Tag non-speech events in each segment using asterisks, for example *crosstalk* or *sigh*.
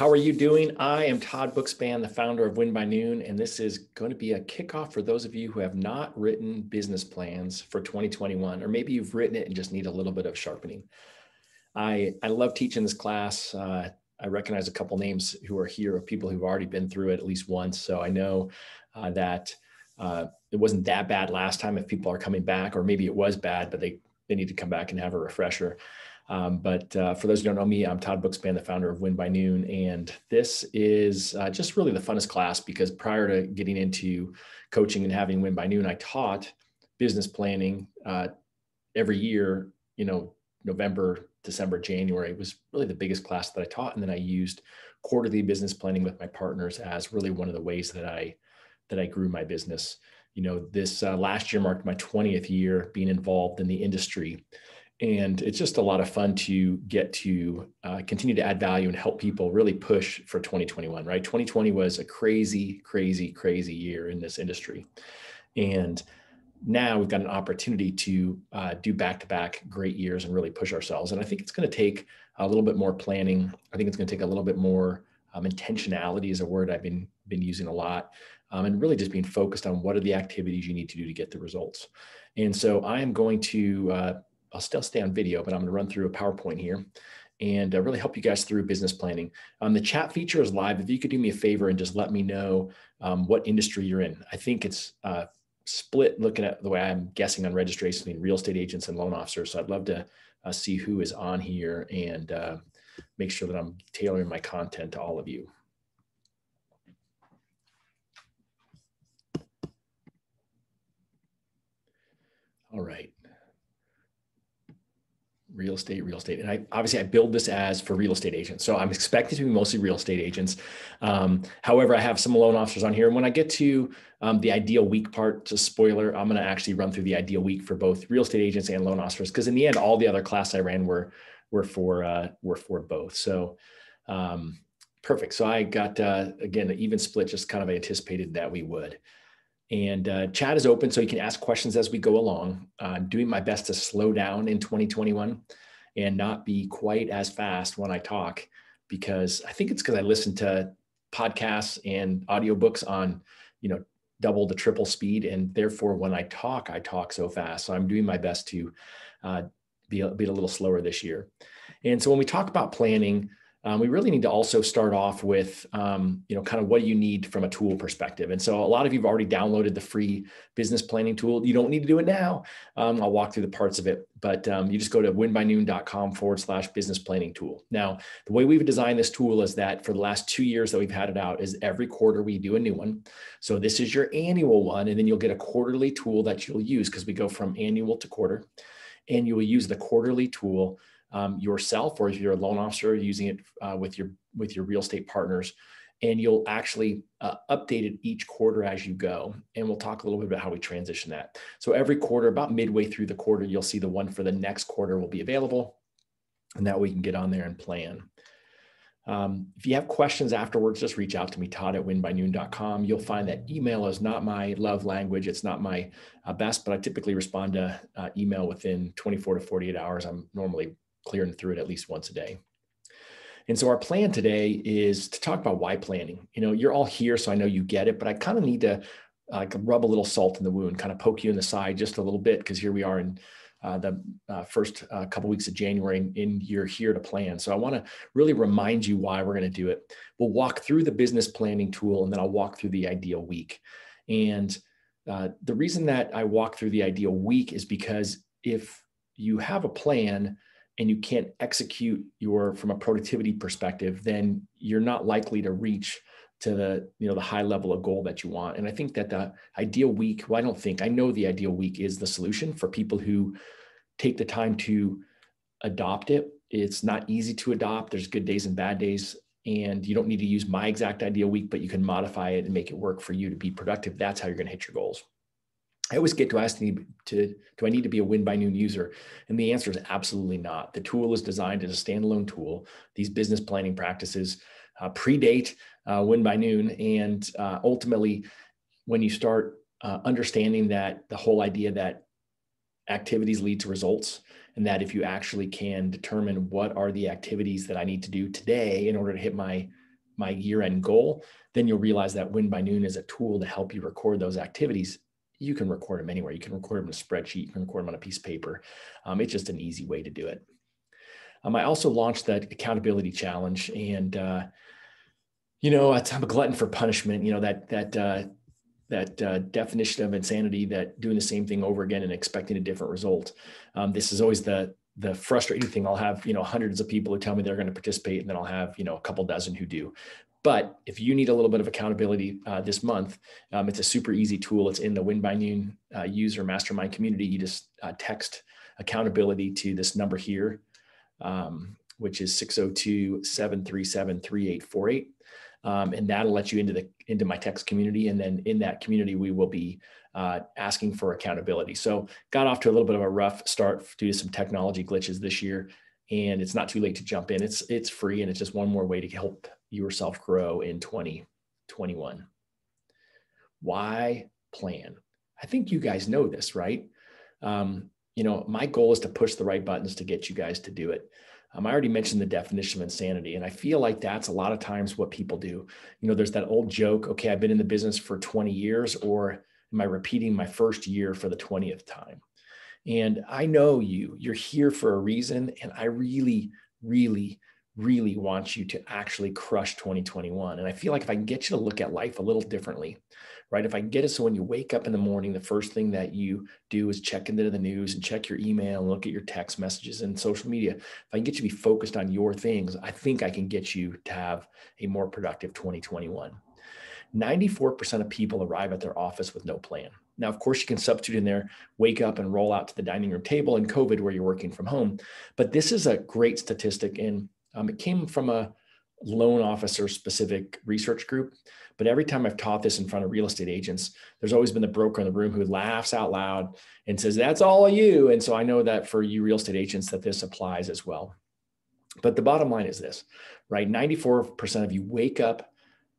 How are you doing? I am Todd Bookspan, the founder of Win by Noon, and this is going to be a kickoff for those of you who have not written business plans for 2021, or maybe you've written it and just need a little bit of sharpening. I, I love teaching this class. Uh, I recognize a couple names who are here of people who've already been through it at least once. So I know uh, that uh, it wasn't that bad last time if people are coming back, or maybe it was bad, but they, they need to come back and have a refresher. Um, but uh, for those who don't know me, I'm Todd Bookspan, the founder of Win by Noon. And this is uh, just really the funnest class because prior to getting into coaching and having Win by Noon, I taught business planning uh, every year, you know, November, December, January was really the biggest class that I taught. And then I used quarterly business planning with my partners as really one of the ways that I that I grew my business. You know, this uh, last year marked my 20th year being involved in the industry and it's just a lot of fun to get to uh, continue to add value and help people really push for 2021 right? 2020 was a crazy crazy crazy year in this industry. And now we've got an opportunity to uh, do back-to-back great years and really push ourselves. And i think it's going to take a little bit more planning. I think it's going to take a little bit more um, intentionality is a word i've been been using a lot um, and really just being focused on what are the activities you need to do to get the results. And so i am going to uh, I'll still stay on video, but I'm going to run through a PowerPoint here and uh, really help you guys through business planning. Um, the chat feature is live. If you could do me a favor and just let me know um, what industry you're in. I think it's uh, split looking at the way I'm guessing on registration between real estate agents and loan officers. So I'd love to uh, see who is on here and uh, make sure that I'm tailoring my content to all of you. All right real estate, real estate. And I obviously I build this as for real estate agents. So I'm expected to be mostly real estate agents. Um, however, I have some loan officers on here. And when I get to um, the ideal week part, to spoiler, I'm going to actually run through the ideal week for both real estate agents and loan officers. Because in the end, all the other classes I ran were were for uh, were for both. So um, perfect. So I got uh, again an even split, just kind of anticipated that we would. And uh, chat is open, so you can ask questions as we go along. I'm doing my best to slow down in 2021 and not be quite as fast when I talk, because I think it's because I listen to podcasts and audiobooks on, you know, double the triple speed, and therefore when I talk, I talk so fast. So I'm doing my best to uh, be, a, be a little slower this year. And so when we talk about planning, um, we really need to also start off with, um, you know, kind of what do you need from a tool perspective. And so a lot of you have already downloaded the free business planning tool. You don't need to do it now. Um, I'll walk through the parts of it, but um, you just go to winbynoon.com forward slash business planning tool. Now, the way we've designed this tool is that for the last two years that we've had it out is every quarter we do a new one. So this is your annual one, and then you'll get a quarterly tool that you'll use because we go from annual to quarter, and you will use the quarterly tool um, yourself, or if you're a loan officer using it uh, with your with your real estate partners, and you'll actually uh, update it each quarter as you go. And we'll talk a little bit about how we transition that. So every quarter, about midway through the quarter, you'll see the one for the next quarter will be available, and that we can get on there and plan. Um, if you have questions afterwards, just reach out to me, Todd at winbynoon.com. You'll find that email is not my love language. It's not my uh, best, but I typically respond to uh, email within 24 to 48 hours. I'm normally clearing through it at least once a day. And so our plan today is to talk about why planning. You know, you're all here, so I know you get it, but I kind of need to uh, rub a little salt in the wound, kind of poke you in the side just a little bit, because here we are in uh, the uh, first uh, couple weeks of January, and, and you're here to plan. So I want to really remind you why we're going to do it. We'll walk through the business planning tool, and then I'll walk through the ideal week. And uh, the reason that I walk through the ideal week is because if you have a plan and you can't execute your from a productivity perspective then you're not likely to reach to the you know the high level of goal that you want. And i think that the ideal week well i don't think i know the ideal week is the solution for people who take the time to adopt it. It's not easy to adopt. There's good days and bad days and you don't need to use my exact ideal week but you can modify it and make it work for you to be productive. That's how you're going to hit your goals I always get to ask to, do I need to be a win by noon user? And the answer is absolutely not. The tool is designed as a standalone tool. These business planning practices uh, predate uh, win by noon. And uh, ultimately, when you start uh, understanding that the whole idea that activities lead to results, and that if you actually can determine what are the activities that I need to do today in order to hit my my year end goal, then you'll realize that Win by Noon is a tool to help you record those activities. You can record them anywhere. You can record them in a spreadsheet. You can record them on a piece of paper. Um, it's just an easy way to do it. Um, I also launched that accountability challenge, and uh, you know, I'm a glutton for punishment. You know that that uh, that uh, definition of insanity that doing the same thing over again and expecting a different result. Um, this is always the the frustrating thing. I'll have you know hundreds of people who tell me they're going to participate, and then I'll have you know a couple dozen who do. But if you need a little bit of accountability uh, this month, um, it's a super easy tool. It's in the Win by Noon uh, user mastermind community. You just uh, text accountability to this number here, um, which is 602 737 3848 um, and that'll let you into the into my text community. And then in that community, we will be uh, asking for accountability. So got off to a little bit of a rough start due to some technology glitches this year, and it's not too late to jump in. It's it's free, and it's just one more way to help yourself grow in 2021. Why plan? I think you guys know this, right? Um, you know, my goal is to push the right buttons to get you guys to do it. Um, I already mentioned the definition of insanity, and I feel like that's a lot of times what people do. You know, there's that old joke, okay, I've been in the business for 20 years, or am I repeating my first year for the 20th time? And I know you, you're here for a reason. And I really, really, really wants you to actually crush 2021. And I feel like if I can get you to look at life a little differently, right? If I get it so when you wake up in the morning, the first thing that you do is check into the news and check your email and look at your text messages and social media. If I can get you to be focused on your things, I think I can get you to have a more productive 2021. 94% of people arrive at their office with no plan. Now, of course, you can substitute in there, wake up and roll out to the dining room table in COVID where you're working from home. But this is a great statistic. And um, it came from a loan officer specific research group. But every time I've taught this in front of real estate agents, there's always been the broker in the room who laughs out loud and says, That's all of you. And so I know that for you real estate agents, that this applies as well. But the bottom line is this, right? 94% of you wake up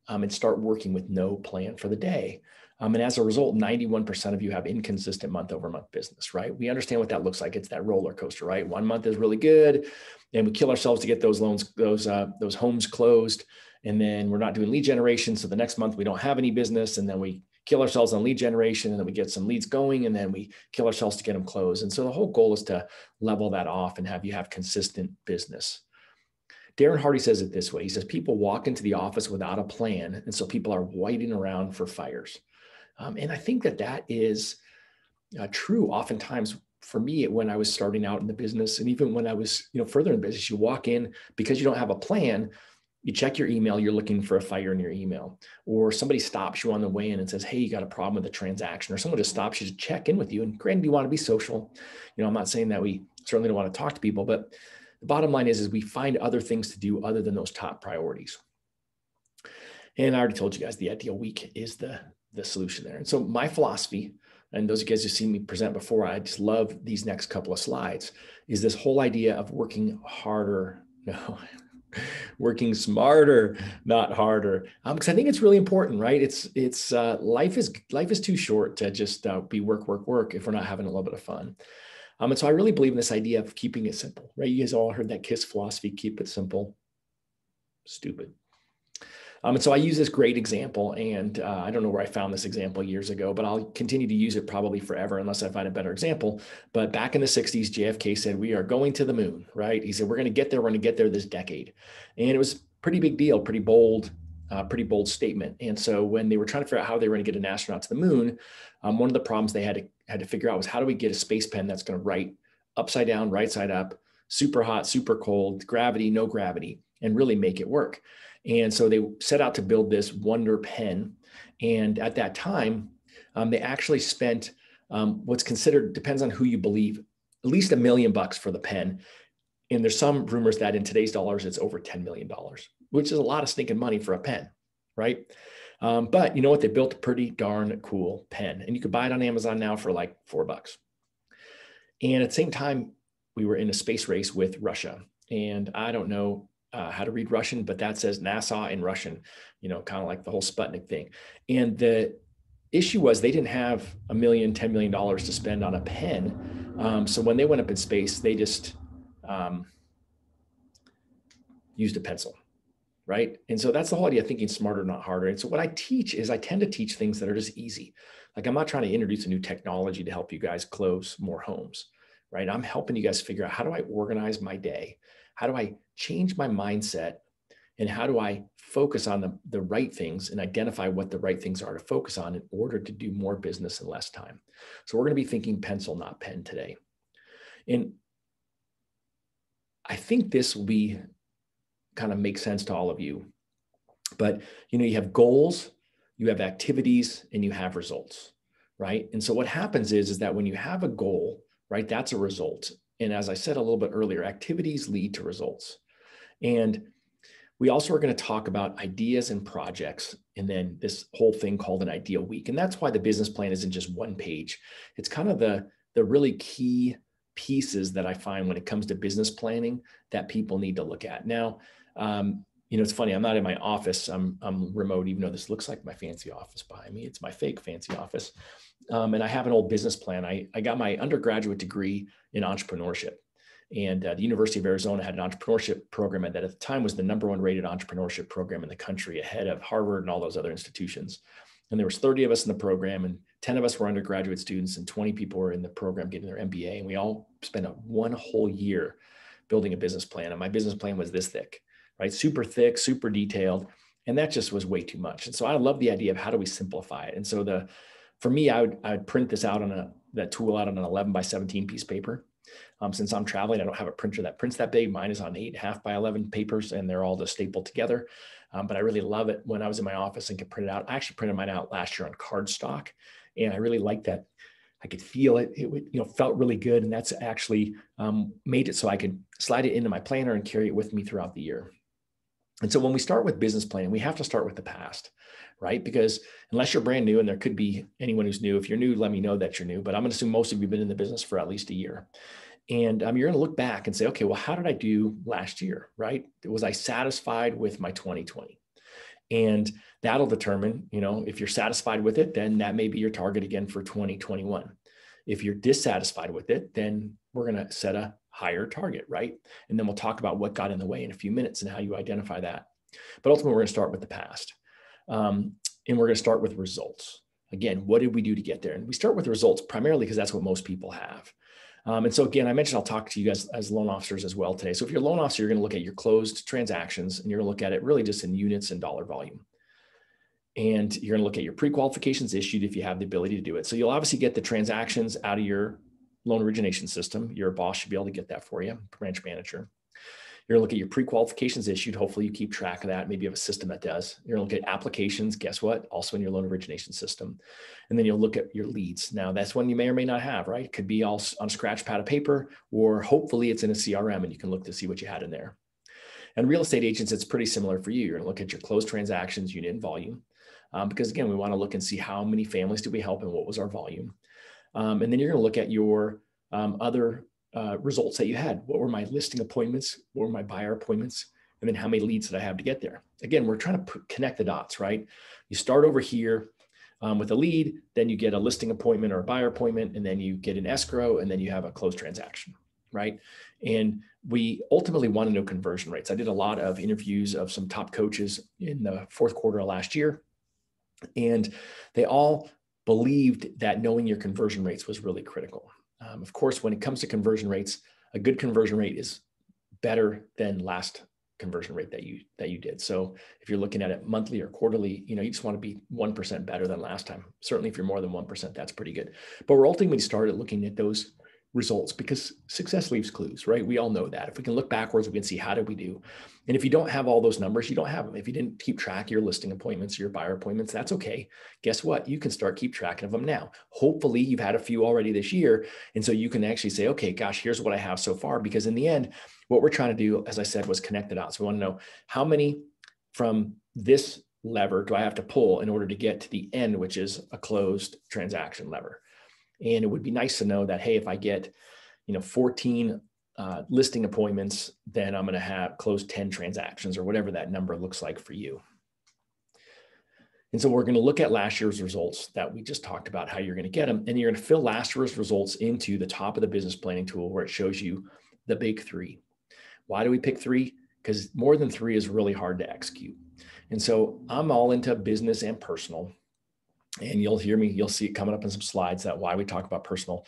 um, and start working with no plan for the day. Um, and as a result, 91% of you have inconsistent month over month business, right? We understand what that looks like. It's that roller coaster, right? One month is really good, and we kill ourselves to get those loans, those uh, those homes closed, and then we're not doing lead generation. So the next month we don't have any business, and then we kill ourselves on lead generation, and then we get some leads going, and then we kill ourselves to get them closed. And so the whole goal is to level that off and have you have consistent business. Darren Hardy says it this way. He says people walk into the office without a plan, and so people are waiting around for fires. Um, and I think that that is uh, true oftentimes for me when I was starting out in the business. And even when I was, you know, further in business, you walk in because you don't have a plan, you check your email, you're looking for a fire in your email, or somebody stops you on the way in and says, Hey, you got a problem with a transaction, or someone just stops you to check in with you. And granted, you want to be social. You know, I'm not saying that we certainly don't want to talk to people, but the bottom line is, is we find other things to do other than those top priorities. And I already told you guys the ideal week is the the solution there. And so my philosophy, and those of you guys who've seen me present before, I just love these next couple of slides, is this whole idea of working harder. *laughs* No, working smarter, not harder. Because um, I think it's really important, right? It's it's uh, life is life is too short to just uh, be work, work, work if we're not having a little bit of fun. Um, and so I really believe in this idea of keeping it simple, right? You guys all heard that KISS philosophy: keep it simple. Stupid. Um, and so I use this great example, and uh, I don't know where I found this example years ago, but I'll continue to use it probably forever unless I find a better example. But back in the 60s, JFK said, We are going to the moon, right? He said, We're going to get there. We're going to get there this decade. And it was pretty big deal, pretty bold, uh, pretty bold statement. And so when they were trying to figure out how they were going to get an astronaut to the moon, um, one of the problems they had to had to figure out was how do we get a space pen that's going to write upside down, right side up, super hot, super cold, gravity, no gravity, and really make it work. And so they set out to build this wonder pen. And at that time, um, they actually spent um, what's considered, depends on who you believe, at least a million bucks for the pen. And there's some rumors that in today's dollars, it's over $10 million, which is a lot of stinking money for a pen, right? Um, but you know what? They built a pretty darn cool pen. And you could buy it on Amazon now for like four bucks. And at the same time, we were in a space race with Russia. And I don't know uh, how to read Russian, but that says NASA in Russian, you know, kind of like the whole Sputnik thing. And the issue was they didn't have a million, $10 million to spend on a pen. Um, so when they went up in space, they just um, used a pencil. right? And so that's the whole idea of thinking smarter, not harder. And so what I teach is I tend to teach things that are just easy. Like I'm not trying to introduce a new technology to help you guys close more homes, right? I'm helping you guys figure out how do I organize my day? How do I change my mindset? And how do I focus on the, the right things and identify what the right things are to focus on in order to do more business in less time? So we're going to be thinking pencil, not pen today. And I think this will be kind of make sense to all of you. But you know, you have goals, you have activities, and you have results, right? And so what happens is, is that when you have a goal, right, that's a result. And as I said a little bit earlier, activities lead to results. And we also are going to talk about ideas and projects, and then this whole thing called an ideal week. And that's why the business plan isn't just one page. It's kind of the the really key pieces that I find when it comes to business planning that people need to look at. Now, um, you know, it's funny. I'm not in my office. I'm I'm remote, even though this looks like my fancy office behind me. It's my fake fancy office, um, and I have an old business plan. I I got my undergraduate degree in entrepreneurship, and uh, the University of Arizona had an entrepreneurship program that at the time was the number one rated entrepreneurship program in the country, ahead of Harvard and all those other institutions. And there was 30 of us in the program, and 10 of us were undergraduate students, and 20 people were in the program getting their MBA. And we all spent a, one whole year building a business plan. And my business plan was this thick right? Super thick, super detailed. And that just was way too much. And so I love the idea of how do we simplify it? And so the, for me, I would, I would print this out on a, that tool out on an 11 by 17 piece paper. Um, since I'm traveling, I don't have a printer that prints that big. Mine is on eight half by 11 papers and they're all just stapled together. Um, but I really love it when I was in my office and could print it out. I actually printed mine out last year on cardstock and I really liked that. I could feel it. It would, you know felt really good, and that's actually um, made it so I could slide it into my planner and carry it with me throughout the year. And so when we start with business planning, we have to start with the past, right? Because unless you're brand new, and there could be anyone who's new, if you're new, let me know that you're new. But I'm going to assume most of you have been in the business for at least a year. And um, you're going to look back and say, okay, well, how did I do last year, right? Was I satisfied with my 2020? And that'll determine, you know, if you're satisfied with it, then that may be your target again for 2021. If you're dissatisfied with it, then we're going to set a higher target, right? And then we'll talk about what got in the way in a few minutes and how you identify that. But ultimately, we're going to start with the past. Um, and we're going to start with results. Again, what did we do to get there? And we start with results primarily because that's what most people have. Um, and so again, I mentioned I'll talk to you guys as loan officers as well today. So if you're a loan officer, you're going to look at your closed transactions and you're going to look at it really just in units and dollar volume. And you're going to look at your pre-qualifications issued if you have the ability to do it. So you'll obviously get the transactions out of your loan origination system. Your boss should be able to get that for you, branch manager. You're gonna look at your pre-qualifications issued. Hopefully you keep track of that. Maybe you have a system that does. You're gonna look at applications, guess what? Also in your loan origination system. And then you'll look at your leads. Now that's one you may or may not have, right? It could be all on a scratch pad of paper, or hopefully it's in a CRM and you can look to see what you had in there. And real estate agents, it's pretty similar for you. You're gonna look at your closed transactions, unit and volume. Um, because again, we wanna look and see how many families did we help and what was our volume. Um, and then you're going to look at your um, other uh, results that you had. What were my listing appointments? What were my buyer appointments? And then how many leads did I have to get there? Again, we're trying to connect the dots, right? You start over here um, with a lead, then you get a listing appointment or a buyer appointment, and then you get an escrow, and then you have a closed transaction, right? And we ultimately want to know conversion rates. I did a lot of interviews of some top coaches in the fourth quarter of last year, and they all believed that knowing your conversion rates was really critical. Um, of course, when it comes to conversion rates, a good conversion rate is better than last conversion rate that you that you did. So if you're looking at it monthly or quarterly, you know, you just want to be 1% better than last time. Certainly if you're more than 1%, that's pretty good. But we're ultimately started looking at those results because success leaves clues, right? We all know that. If we can look backwards, we can see how did we do. And if you don't have all those numbers, you don't have them. If you didn't keep track of your listing appointments, your buyer appointments, that's okay. Guess what? You can start keep track of them now. Hopefully, you've had a few already this year, and so you can actually say, okay, gosh, here's what I have so far. Because in the end, what we're trying to do, as I said, was connect the dots. We want to know how many from this lever do I have to pull in order to get to the end, which is a closed transaction lever. And it would be nice to know that, hey, if I get, you know, 14 uh, listing appointments, then I'm going to have close 10 transactions or whatever that number looks like for you. And so we're going to look at last year's results that we just talked about how you're going to get them. And you're going to fill last year's results into the top of the business planning tool where it shows you the big three. Why do we pick three? because more than three is really hard to execute. And so I'm all into business and personal. And you'll hear me, you'll see it coming up in some slides that why we talk about personal.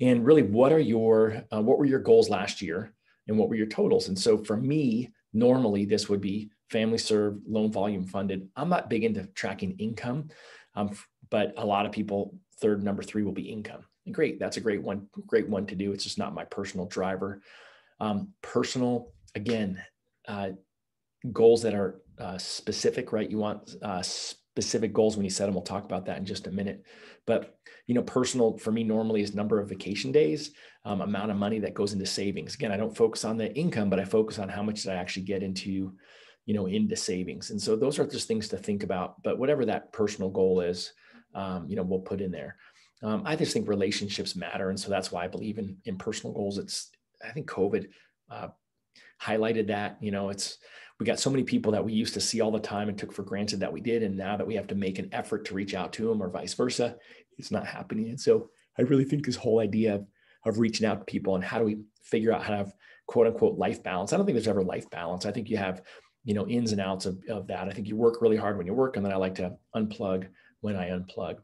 And really, what are your, uh, what were your goals last year? And what were your totals? And so for me, normally this would be family served, loan volume funded. I'm not big into tracking income, um, but a lot of people, third number three will be income. And great, that's a great one, great one to do. It's just not my personal driver. Um, personal, again, uh, goals that are uh, specific, right? You want uh, specific goals when you set them. We'll talk about that in just a minute. But you know, personal for me normally is number of vacation days, um, amount of money that goes into savings. Again, I don't focus on the income, but I focus on how much did I actually get into, you know, into savings. And so those are just things to think about. But whatever that personal goal is, um, you know, we'll put in there. Um, I just think relationships matter, and so that's why I believe in in personal goals. It's I think COVID uh, highlighted that. You know, it's we got so many people that we used to see all the time and took for granted that we did, and now that we have to make an effort to reach out to them or vice versa, it's not happening. And so I really think this whole idea of, of reaching out to people and how do we figure out how to have quote unquote life balance. I don't think there's ever life balance. I think you have you know ins and outs of, of that. I think you work really hard when you work, and then I like to unplug when I unplug.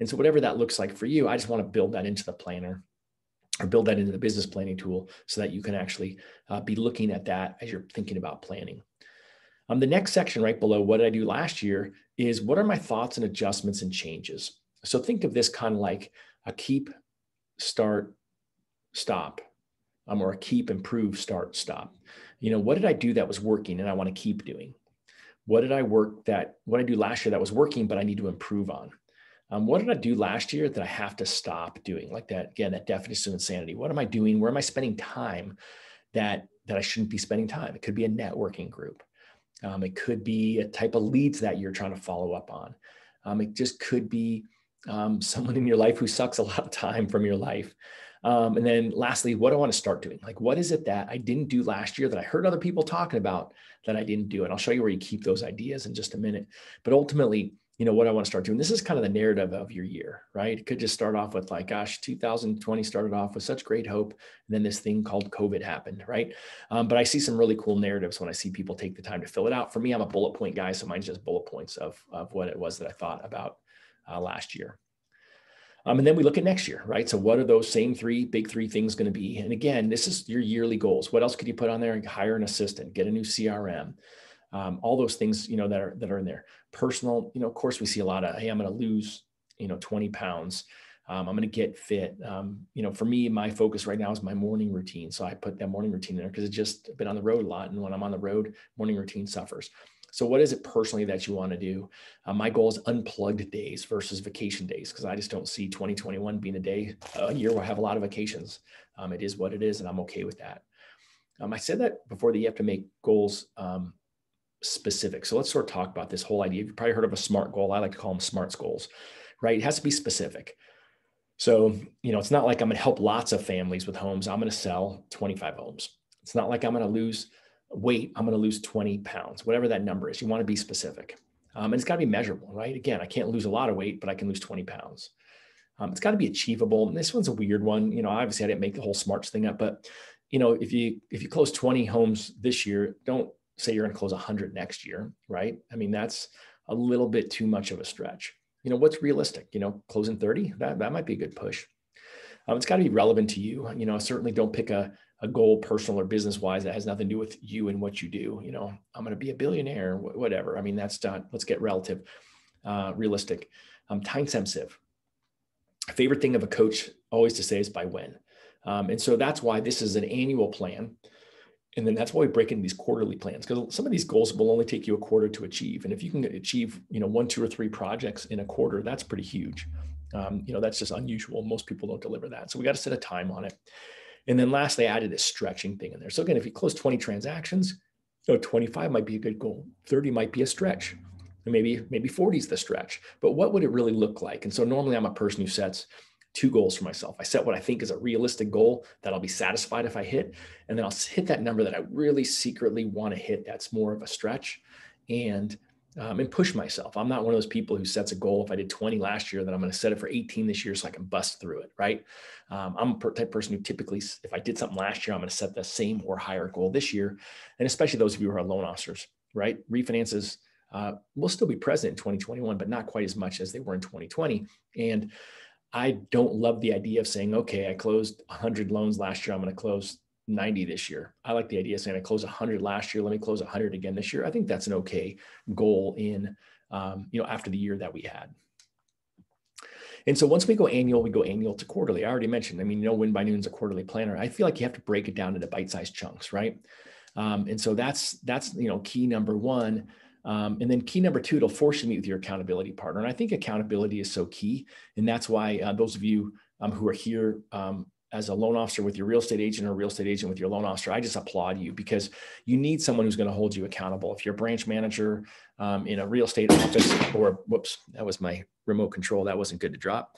And so whatever that looks like for you, I just want to build that into the planner or build that into the business planning tool so that you can actually uh, be looking at that as you're thinking about planning. Um, the next section right below, what did I do last year, is what are my thoughts and adjustments and changes? So think of this kind of like a keep, start, stop, um, or a keep, improve, start, stop. You know, what did I do that was working and I want to keep doing? What did I work that, what I do last year that was working, but I need to improve on? Um, what did I do last year that I have to stop doing? Like that, again, that definition of insanity. What am I doing? Where am I spending time that, that I shouldn't be spending time? It could be a networking group. Um, it could be a type of leads that you're trying to follow up on. Um, it just could be um, someone in your life who sucks a lot of time from your life. Um, and then lastly, what do I want to start doing? Like, what is it that I didn't do last year that I heard other people talking about that I didn't do? And I'll show you where you keep those ideas in just a minute. But ultimately, you know, what I want to start doing. This is kind of the narrative of your year, right? It could just start off with like, gosh, 2020 started off with such great hope. And then this thing called COVID happened, right? Um, but I see some really cool narratives when I see people take the time to fill it out. For me, I'm a bullet point guy. So mine's just bullet points of, of what it was that I thought about uh, last year. Um, and then we look at next year, right? So what are those same three big three things going to be? And again, this is your yearly goals. What else could you put on there? And hire an assistant, get a new CRM, um, all those things, you know, that are that are in there. Personal, you know, of course, we see a lot of, hey, I'm going to lose, you know, 20 pounds. Um, I'm going to get fit. Um, you know, for me, my focus right now is my morning routine. So I put that morning routine in there because it's just been on the road a lot, and when I'm on the road, morning routine suffers. So, what is it personally that you want to do? Uh, my goal is unplugged days versus vacation days because I just don't see 2021 being a day, a year where I have a lot of vacations. Um, it is what it is, and I'm okay with that. Um, I said that before that you have to make goals um, specific. So let's sort of talk about this whole idea. You've probably heard of a SMART goal. I like to call them SMARTS goals, right? It has to be specific. So, you know, it's not like I'm going to help lots of families with homes. I'm going to sell 25 homes. It's not like I'm going to lose weight. I'm going to lose 20 pounds, whatever that number is. You want to be specific. Um, and it's got to be measurable, right? Again, I can't lose a lot of weight, but I can lose 20 pounds. Um, it's got to be achievable. And this one's a weird one. You know, obviously I didn't make the whole smarts thing up, but you know, if you if you close 20 homes this year, don't say you're going to close 100 next year, right? I mean, that's a little bit too much of a stretch. You know, what's realistic? You know, closing 30, that, that might be a good push. Um, it's got to be relevant to you. You know, certainly don't pick a, a goal, personal or business wise, that has nothing to do with you and what you do. You know, I'm going to be a billionaire, whatever. I mean, that's not, let's get relative, uh, realistic, um, time sensitive. Favorite thing of a coach always to say is by when. Um, and so that's why this is an annual plan. And then that's why we break into these quarterly plans because some of these goals will only take you a quarter to achieve. And if you can achieve, you know, one, two, or three projects in a quarter, that's pretty huge. Um, you know, that's just unusual. Most people don't deliver that. So we got to set a time on it. And then lastly, I added this stretching thing in there. So again, if you close 20 transactions, you know, 25 might be a good goal. 30 might be a stretch. And maybe, maybe 40 is the stretch. But what would it really look like? And so normally I'm a person who sets two goals for myself. I set what I think is a realistic goal that I'll be satisfied if I hit, and then I'll hit that number that I really secretly want to hit. That's more of a stretch, and um, and push myself. I'm not one of those people who sets a goal. If I did 20 last year, then I'm going to set it for 18 this year so I can bust through it, right? Um, I'm a type person who typically, if I did something last year, I'm going to set the same or higher goal this year. And especially those of you who are loan officers, right? Refinances uh, will still be present in 2021, but not quite as much as they were in 2020. And I don't love the idea of saying, okay, I closed 100 loans last year. I'm going to close 90 this year. I like the idea of saying I closed 100 last year. Let me close 100 again this year. I think that's an okay goal in, um, you know, after the year that we had. And so once we go annual, we go annual to quarterly. I already mentioned, I mean, you know, win by noon is a quarterly planner. I feel like you have to break it down into bite-sized chunks, right? Um, and so that's, that's, you know, key number one. Um, and then key number two, it'll force you to meet with your accountability partner. And I think accountability is so key. And that's why uh, those of you um, who are here um, as a loan officer with your real estate agent or real estate agent with your loan officer, I just applaud you because you need someone who's going to hold you accountable. If you're a branch manager um, in a real estate office, or whoops, that was my remote control. That wasn't good to drop.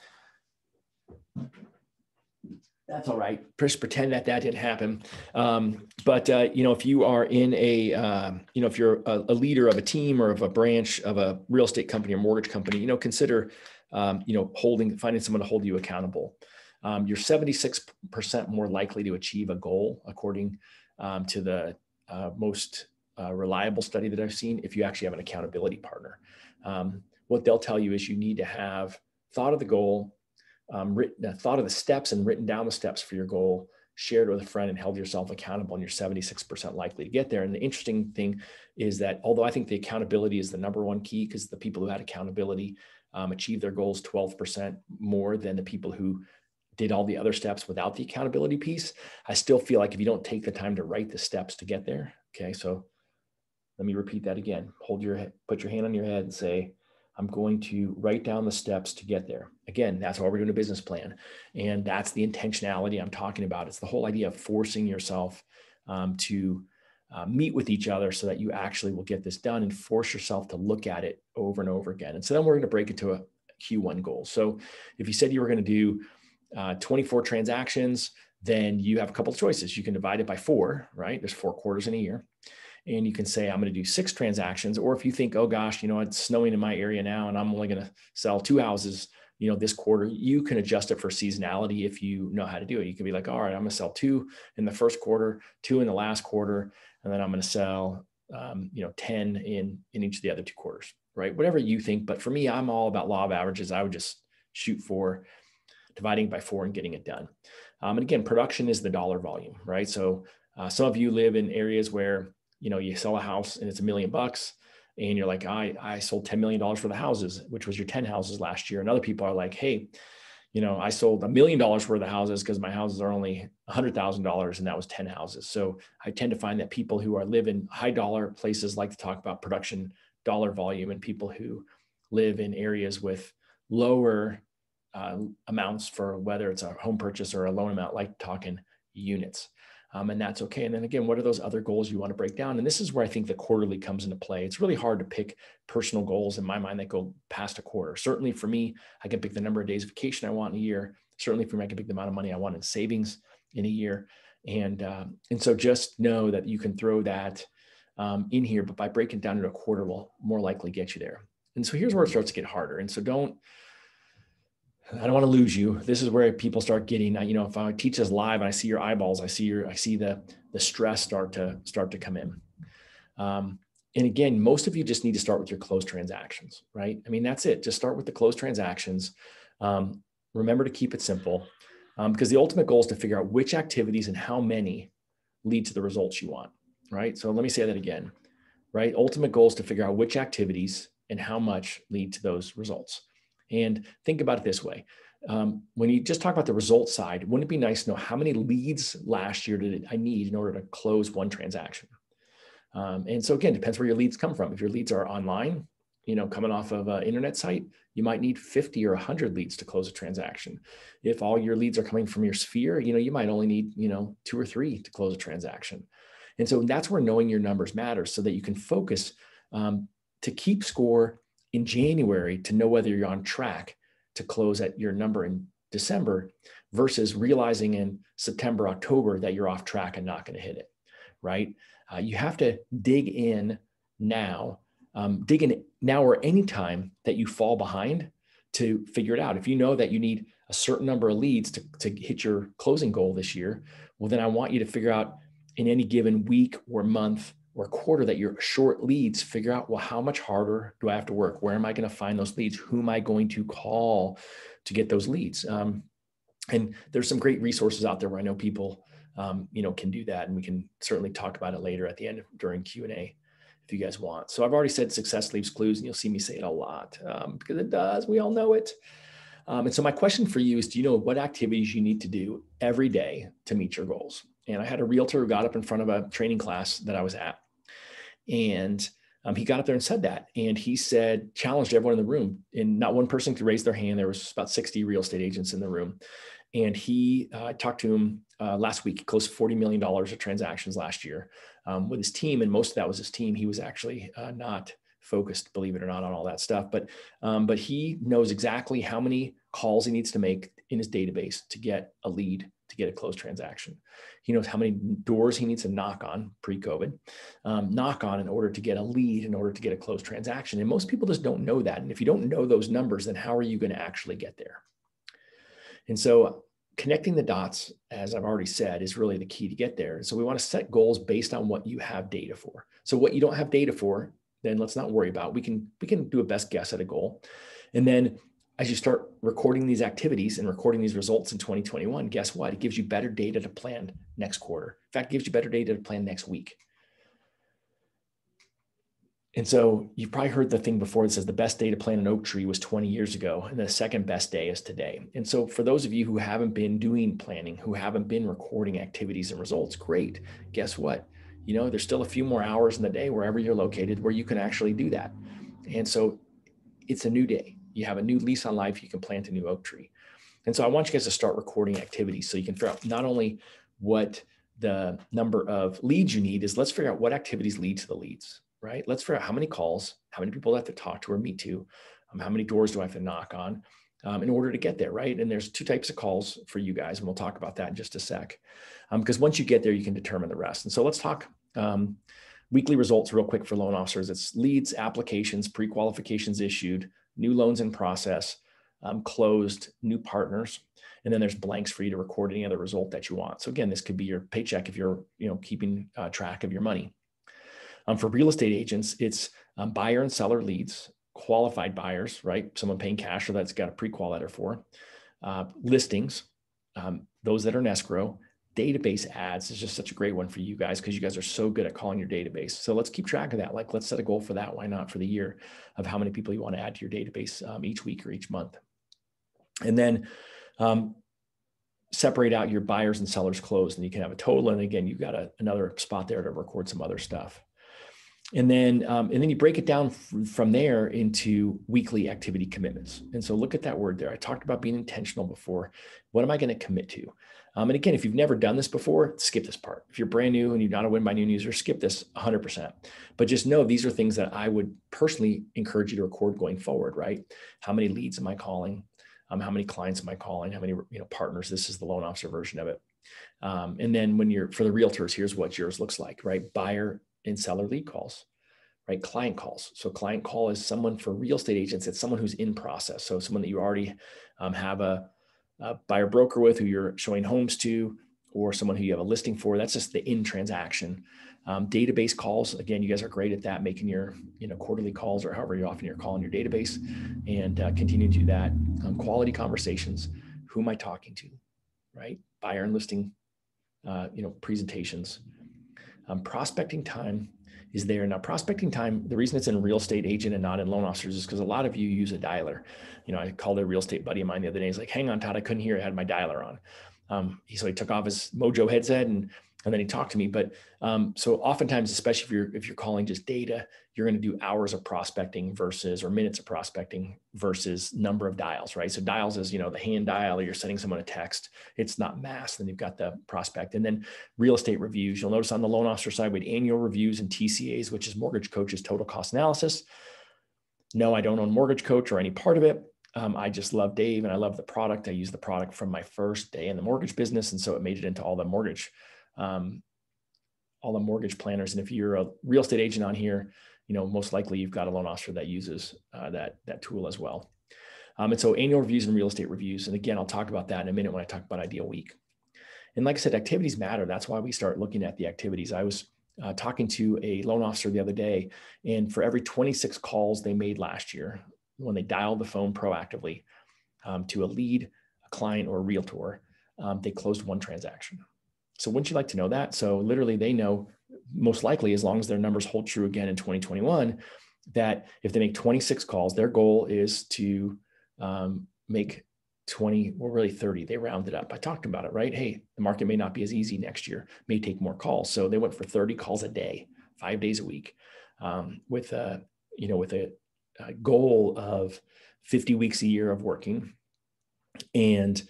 That's all right. Just pretend that that didn't happen. Um, but uh, you know, if you are in a, uh, you know, if you're a, a, leader of a team or of a branch of a real estate company or mortgage company, you know, consider, um, you know, holding, finding someone to hold you accountable um, you're 76% more likely to achieve a goal, according um, to the uh, most uh, reliable study that I've seen, if you actually have an accountability partner. Um, what they'll tell you is you need to have thought of the goal, um, written, uh, thought of the steps and written down the steps for your goal, shared with a friend and held yourself accountable, and you're 76% likely to get there. And the interesting thing is that although I think the accountability is the number one key, because the people who had accountability um, achieve their goals 12% more than the people who did all the other steps without the accountability piece, I still feel like if you don't take the time to write the steps to get there, okay, so let me repeat that again. Hold your put your hand on your head and say, I'm going to write down the steps to get there. Again, that's why we're doing a business plan. And that's the intentionality I'm talking about. It's the whole idea of forcing yourself um, to uh, meet with each other so that you actually will get this done and force yourself to look at it over and over again. And so then we're going to break it to a Q1 goal. So if you said you were going to do uh, 24 transactions, then you have a couple of choices. You can divide it by four, right? There's four quarters in a year. And you can say, I'm going to do six transactions. Or if you think, oh gosh, you know, it's snowing in my area now and I'm only going to sell two houses, you know, this quarter, you can adjust it for seasonality if you know how to do it. You can be like, all right, I'm going to sell two in the first quarter, two in the last quarter, and then I'm going to sell, um, you know, 10 in, in each of the other two quarters, right? Whatever you think. But for me, I'm all about law of averages. I would just shoot for dividing by four and getting it done. Um, and again, production is the dollar volume, right? So uh, some of you live in areas where you know you sell a house and it's a million bucks, and you're like, I I sold ten million dollars for the houses, which was your ten houses last year. And other people are like, hey, you know, I sold a million dollars worth of houses because my houses are only a hundred thousand dollars, and that was ten houses. So I tend to find that people who are live in high dollar places like to talk about production dollar volume, and people who live in areas with lower uh, amounts for whether it's a home purchase or a loan amount, like talking units. Um, and that's okay. And then again, what are those other goals you want to break down? And this is where I think the quarterly comes into play. It's really hard to pick personal goals in my mind that go past a quarter. Certainly for me, I can pick the number of days of vacation I want in a year. Certainly for me, I can pick the amount of money I want in savings in a year. And um, and so just know that you can throw that um, in here, but by breaking down into a quarter will more likely get you there. And so here's where it starts to get harder. And so don't I don't want to lose you. This is where people start getting, you know, if I teach this live and I see your eyeballs, I see your, I see the, the stress start to start to come in. Um, and again, most of you just need to start with your closed transactions, right? I mean, that's it. Just start with the closed transactions. Um, remember to keep it simple um, because the ultimate goal is to figure out which activities and how many lead to the results you want, right? So let me say that again, right? Ultimate goal is to figure out which activities and how much lead to those results. And think about it this way. Um, when you just talk about the results side, wouldn't it be nice to know how many leads last year did I need in order to close one transaction? Um, and so again, depends where your leads come from. If your leads are online, you know, coming off of an internet site, you might need 50 or 100 leads to close a transaction. If all your leads are coming from your sphere, you know, you might only need, you know, two or three to close a transaction. And so that's where knowing your numbers matters so that you can focus um, to keep score in January to know whether you're on track to close at your number in December versus realizing in September, October that you're off track and not going to hit it, right? Uh, you have to dig in now um, dig in now or anytime that you fall behind to figure it out. If you know that you need a certain number of leads to, to hit your closing goal this year, well, then I want you to figure out in any given week or month or quarter that you're short leads, figure out, well, how much harder do I have to work? Where am I going to find those leads? Who am I going to call to get those leads? Um, and there's some great resources out there where I know people, um, you know, can do that. And we can certainly talk about it later at the end during Q&A if you guys want. So I've already said success leaves clues and you'll see me say it a lot um, because it does. We all know it. Um, and so my question for you is, do you know what activities you need to do every day to meet your goals? And I had a realtor who got up in front of a training class that I was at. And um, he got up there and said that. And he said, challenged everyone in the room. And not one person could raise their hand. There was about 60 real estate agents in the room. And he uh, talked to him uh, last week, close to $40 million of transactions last year um, with his team. And most of that was his team. He was actually uh, not focused, believe it or not, on all that stuff. But um, but he knows exactly how many calls he needs to make in his database to get a lead to get a closed transaction. He knows how many doors he needs to knock on pre-COVID, um, knock on in order to get a lead, in order to get a closed transaction. And most people just don't know that. And if you don't know those numbers, then how are you going to actually get there? And so connecting the dots, as I've already said, is really the key to get there. And so we want to set goals based on what you have data for. So what you don't have data for, then let's not worry about. We can we can do a best guess at a goal. And then as you start recording these activities and recording these results in 2021, guess what? It gives you better data to plan next quarter. In fact, it gives you better data to plan next week. And so you've probably heard the thing before that says the best day to plant an oak tree was 20 years ago, and the second best day is today. And so for those of you who haven't been doing planning, who haven't been recording activities and results, great. Guess what? You know, there's still a few more hours in the day wherever you're located where you can actually do that. And so it's a new day. You have a new lease on life. You can plant a new oak tree. And so I want you guys to start recording activities so you can figure out not only what the number of leads you need is let's figure out what activities lead to the leads right? Let's figure out how many calls, how many people I have to talk to or meet to, um, how many doors do I have to knock on um, in order to get there, right? And there's two types of calls for you guys, and we'll talk about that in just a sec. Because um, once you get there, you can determine the rest. And so let's talk um, weekly results real quick for loan officers. It's leads, applications, pre-qualifications issued, new loans in process, um, closed, new partners, and then there's blanks for you to record any other result that you want. So again, this could be your paycheck if you're you know keeping uh, track of your money. Um, for real estate agents, it's um, buyer and seller leads, qualified buyers, right? Someone paying cash or that's got a pre-qual letter for, uh, listings, um, those that are in escrow, database ads is just such a great one for you guys because you guys are so good at calling your database. So let's keep track of that. Like let's set a goal for that. Why not for the year of how many people you want to add to your database um, each week or each month. And then um, separate out your buyers and sellers closed and you can have a total. And again, you've got a, another spot there to record some other stuff and then um, and then you break it down from there into weekly activity commitments and so look at that word there i talked about being intentional before what am i going to commit to um, and again if you've never done this before skip this part if you're brand new and you're not a win by noon user skip this 100% but just know these are things that i would personally encourage you to record going forward right how many leads am i calling um, how many clients am i calling how many you know partners this is the loan officer version of it um, and then when you're for the realtors here's what yours looks like right buyer and seller lead calls, right? Client calls. So client call is someone for real estate agents. It's someone who's in process. So someone that you already um, have a, a buyer broker with who you're showing homes to, or someone who you have a listing for. That's just the in transaction. Um, database calls. Again, you guys are great at that, making your you know quarterly calls or however often you're calling your database, and uh, continue to do that. Um, quality conversations. Who am I talking to? Right? Buyer and listing. Uh, you know presentations um, prospecting time is there. Now, prospecting time, the reason it's in real estate agent and not in loan officers is because a lot of you use a dialer. You know, I called a real estate buddy of mine the other day. He's like, hang on, Todd, I couldn't hear. I had my dialer on. Um, so he took off his Mojo headset and and then he talked to me. But um, so oftentimes, especially if you're if you're calling just data, you're going to do hours of prospecting versus or minutes of prospecting versus number of dials, right? So dials is you know the hand dial, or you're sending someone a text. It's not mass. Then you've got the prospect, and then real estate reviews. You'll notice on the loan officer side, we had annual reviews and TCAs, which is mortgage coach's total cost analysis. No, I don't own mortgage coach or any part of it. Um, I just love Dave and I love the product. I use the product from my first day in the mortgage business, and so it made it into all the mortgage um, all the mortgage planners. And if you're a real estate agent on here, you know, most likely you've got a loan officer that uses uh, that, that tool as well. Um, and so annual reviews and real estate reviews. And again, I'll talk about that in a minute when I talk about ideal week. And like I said, activities matter. That's why we start looking at the activities. I was uh, talking to a loan officer the other day, and for every 26 calls they made last year, when they dialed the phone proactively um, to a lead, a client, or a realtor, um, they closed one transaction. So wouldn't you like to know that? So literally, they know most likely, as long as their numbers hold true again in 2021, that if they make 26 calls, their goal is to um, make 20 or really 30 they rounded up. I talked about it right? Hey the market may not be as easy next year may take more calls. So they went for 30 calls a day five days a week um, with a you know with a, a, goal of 50 weeks a year of working. And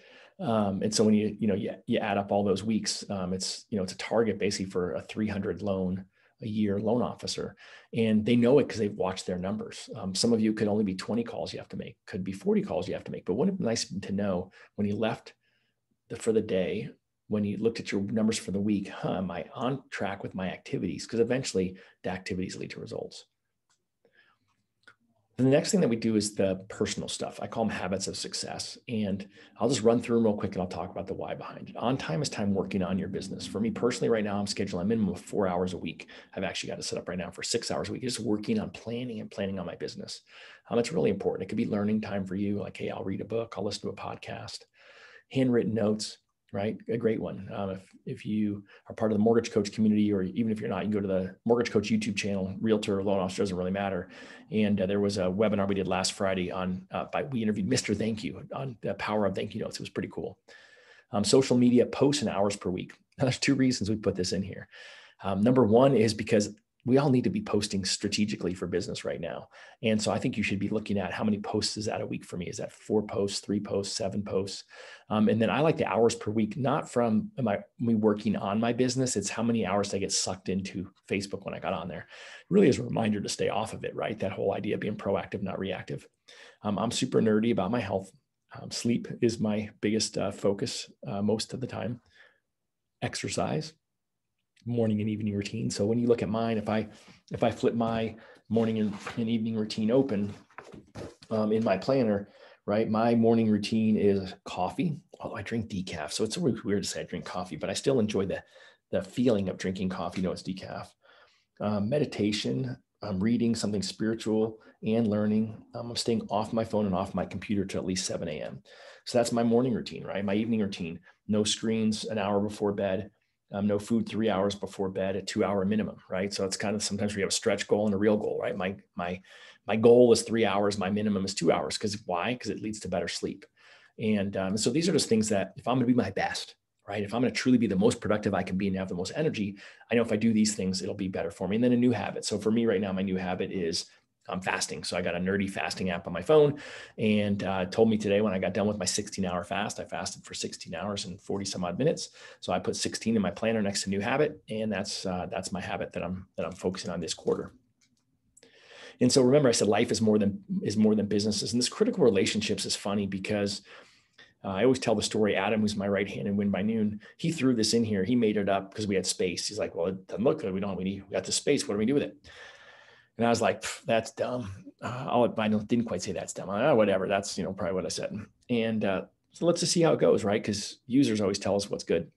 um, and so when you you know you, you add up all those weeks um, it's you know it's a target basically for a 300 loan a year loan officer. And they know it because they've watched their numbers. Um, some of you could only be 20 calls you have to make could be 40 calls you have to make. But wouldn't it be nice to know when you left the, for the day when you looked at your numbers for the week huh am i on track with my activities? Because eventually the activities lead to results the next thing that we do is the personal stuff. I call them habits of success. And I'll just run through them real quick and I'll talk about the why behind it. On time is time working on your business. For me personally, right now, I'm scheduling a minimum of four hours a week. I've actually got to set up right now for six hours a week, just working on planning and planning on my business. Um, it's really important. It could be learning time for you. Like, hey, I'll read a book, I'll listen to a podcast, handwritten notes, right? A great one. Um, if, if you are part of the mortgage coach community, or even if you're not, you can go to the mortgage coach YouTube channel, realtor, loan officer doesn't really matter. And uh, there was a webinar we did last Friday on, uh, by, we interviewed Mr. Thank You on the power of thank you notes. It was pretty cool. Um, social media posts and hours per week. Now, *laughs* there's two reasons we put this in here. Um, number one is because we all need to be posting strategically for business right now. And so I think you should be looking at how many posts is that a week for me? Is that four posts, three posts, seven posts? Um, and then I like the hours per week, not from am I me working on my business. It's how many hours I get sucked into Facebook when I got on there. It really is a reminder to stay off of it, right? That whole idea of being proactive, not reactive. Um, I'm super nerdy about my health. Um, sleep is my biggest uh, focus uh, most of the time. Exercise, morning and evening routine. So when you look at mine, if I if I flip my morning and, and evening routine open um, in my planner, right? My morning routine is coffee. Although I drink decaf, so it's weird to say I drink coffee, but I still enjoy the the feeling of drinking coffee. No, it's decaf. Um, meditation. I'm reading something spiritual and learning. Um, I'm staying off my phone and off my computer to at least 7 a.m. So that's my morning routine, right? My evening routine. No screens an hour before bed um, no food three hours before bed, a two hour minimum, right? So it's kind of sometimes we have a stretch goal and a real goal, right? My my my goal is three hours, my minimum is two hours. Because why? Because it leads to better sleep. And um, so these are just things that if I'm going to be my best, right? If I'm going to truly be the most productive I can be and have the most energy, I know if I do these things, it'll be better for me. And then a new habit. So for me right now, my new habit is I'm fasting. So I got a nerdy fasting app on my phone and uh, told me today when I got done with my 16 hour fast, I fasted for 16 hours and 40 some odd minutes. So I put 16 in my planner next to new habit. And that's, uh, that's my habit that I'm, that I'm focusing on this quarter. And so remember, I said life is more than is more than businesses, and this critical relationships is funny because uh, I always tell the story. Adam, who's my right hand and win by noon, he threw this in here. He made it up because we had space. He's like, "Well, it doesn't look good. We don't. We need. We got the space. What do we do with it?" And I was like, that's dumb. Uh, I'll, I didn't quite say that's dumb. oh, whatever. That's, you know, probably what I said. And uh, so let's just see how it goes, right? Because users always tell us what's good.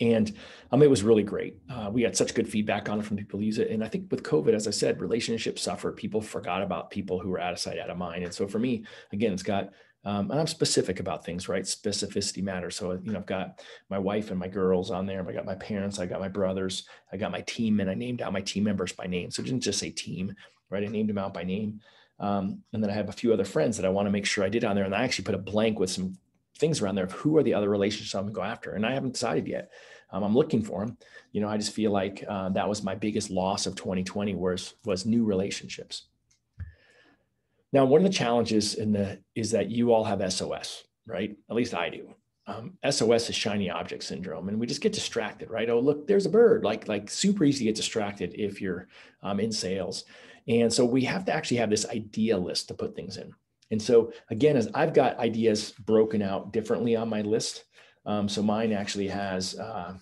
And um, it was really great. Uh, we had such good feedback on it from people who use it. And I think with COVID, as I said, relationships suffer. People forgot about people who were out of sight, out of mind. And so for me, again, it's got um, and I'm specific about things, right? Specificity matters. So, you know, I've got my wife and my girls on there. I got my parents, I got my brothers, I got my team, and I named out my team members by name. So it didn't just say team, right? I named them out by name. Um, and then I have a few other friends that I want to make sure I did on there. And I actually put a blank with some things around there of who are the other relationships I'm going to go after. And I haven't decided yet. Um, I'm looking for them. You know, I just feel like uh, that was my biggest loss of 2020 was, was new relationships. Now, one of the challenges in the is that you all have SOS, right? At least I do. Um, SOS is shiny object syndrome, and we just get distracted, right? Oh, look, there's a bird. Like like super easy to get distracted if you're um, in sales, and so we have to actually have this idea list to put things in. And so again, as I've got ideas broken out differently on my list, um, so mine actually has. Uh,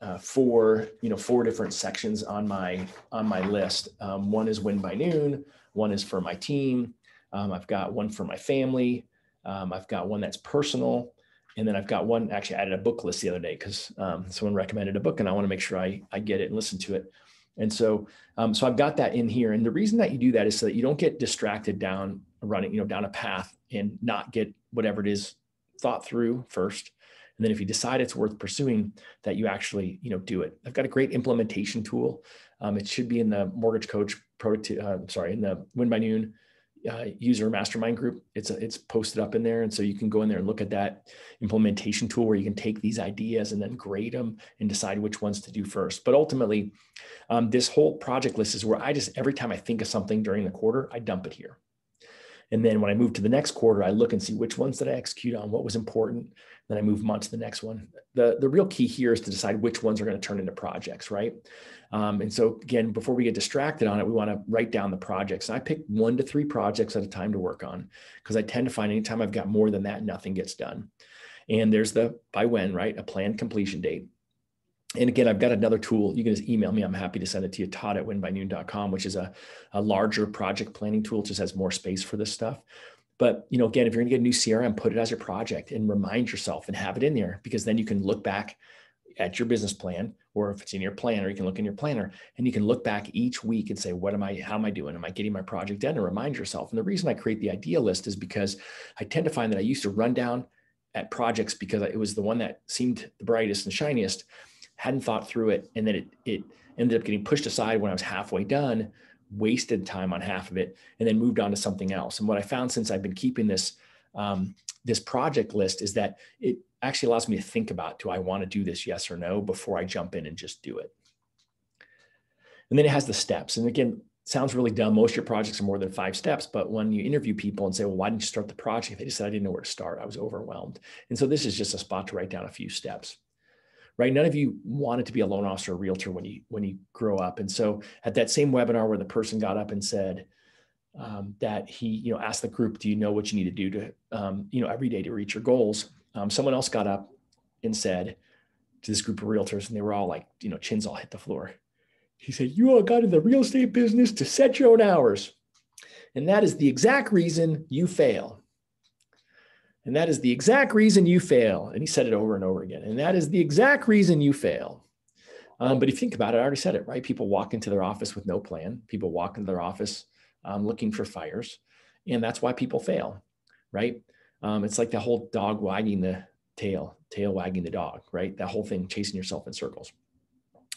uh, four, you know, four different sections on my on my list. Um, one is win by noon. One is for my team. Um, I've got one for my family. Um, I've got one that's personal, and then I've got one. Actually, I added a book list the other day because um, someone recommended a book, and I want to make sure I I get it and listen to it. And so, um, so I've got that in here. And the reason that you do that is so that you don't get distracted down running, you know, down a path and not get whatever it is thought through first. And then if you decide it's worth pursuing, that you actually, you know, do it. I've got a great implementation tool. Um, it should be in the mortgage coach product, uh, sorry, in the Win by Noon uh, user mastermind group. It's a, it's posted up in there, and so you can go in there and look at that implementation tool where you can take these ideas and then grade them and decide which ones to do first. But ultimately, um, this whole project list is where I just every time I think of something during the quarter, I dump it here. And then when I move to the next quarter, I look and see which ones did I execute on, what was important. Then I move them on to the next one. The, the real key here is to decide which ones are going to turn into projects, right? Um, and so again, before we get distracted on it, we want to write down the projects. And I pick one to three projects at a time to work on because I tend to find anytime I've got more than that, nothing gets done. And there's the by when, right? A planned completion date. And again, I've got another tool. You can just email me. I'm happy to send it to you, Todd at winbynoon.com, which is a, a larger project planning tool, just has more space for this stuff. But you know, again, if you're gonna get a new CRM, put it as your project and remind yourself and have it in there because then you can look back at your business plan, or if it's in your planner, you can look in your planner and you can look back each week and say, what am I, how am I doing? Am I getting my project done? And remind yourself. And the reason I create the idea list is because I tend to find that I used to run down at projects because it was the one that seemed the brightest and shiniest, hadn't thought through it. And then it, it ended up getting pushed aside when I was halfway done, wasted time on half of it, and then moved on to something else. And what I found since I've been keeping this, um, this project list is that it actually allows me to think about do I want to do this, yes or no, before I jump in and just do it. And then it has the steps. And again, sounds really dumb. Most of your projects are more than five steps, but when you interview people and say, well, why didn't you start the project? They just said, I didn't know where to start. I was overwhelmed. And so this is just a spot to write down a few steps. Right. None of you wanted to be a loan officer or realtor when you when you grow up. And so at that same webinar where the person got up and said um, that he, you know, asked the group, do you know what you need to do to, um, you know, every day to reach your goals? um, someone else got up and said to this group of realtors, and they were all like, you know, chins all hit the floor. He said, You all got in the real estate business to set your own hours. And that is the exact reason you fail. And that is the exact reason you fail. And he said it over and over again. And that is the exact reason you fail. Um, but if you think about it, I already said it, right? People walk into their office with no plan. People walk into their office um, looking for fires. And that's why people fail, right? Um, it's like the whole dog wagging the tail, tail wagging the dog, right? That whole thing, chasing yourself in circles.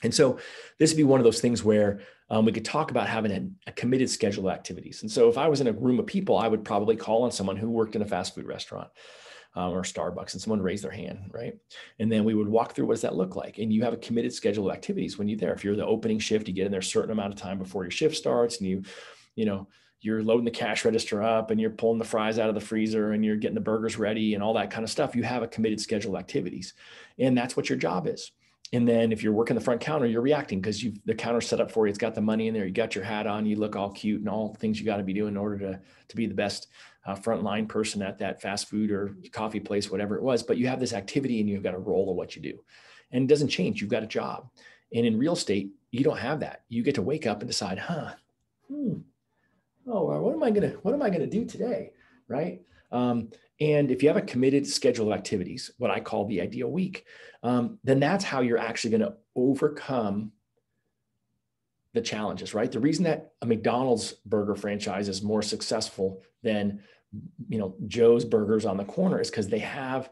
And so this would be one of those things where um, we could talk about having a, a, committed schedule of activities. And so if I was in a room of people, I would probably call on someone who worked in a fast food restaurant um, or Starbucks and someone raised their hand, right? And then we would walk through what does that look like? And you have a committed schedule of activities when you're there. If you're the opening shift, you get in there a certain amount of time before your shift starts and you, you know, you're loading the cash register up and you're pulling the fries out of the freezer and you're getting the burgers ready and all that kind of stuff. You have a committed schedule of activities. And that's what your job is. And then if you're working the front counter, you're reacting because you've the counter set up for you. It's got the money in there. You got your hat on. You look all cute and all things you got to be doing in order to to be the best uh, frontline person at that fast food or coffee place, whatever it was. But you have this activity and you've got a role of what you do, and it doesn't change. You've got a job. And in real estate, you don't have that. You get to wake up and decide, huh, hmm, oh, what am I gonna what am I gonna do today, right? Um, and if you have a committed schedule of activities, what I call the ideal week, um, then that's how you're actually going to overcome the challenges, right? The reason that a McDonald's burger franchise is more successful than you know Joe's Burgers on the corner is because they have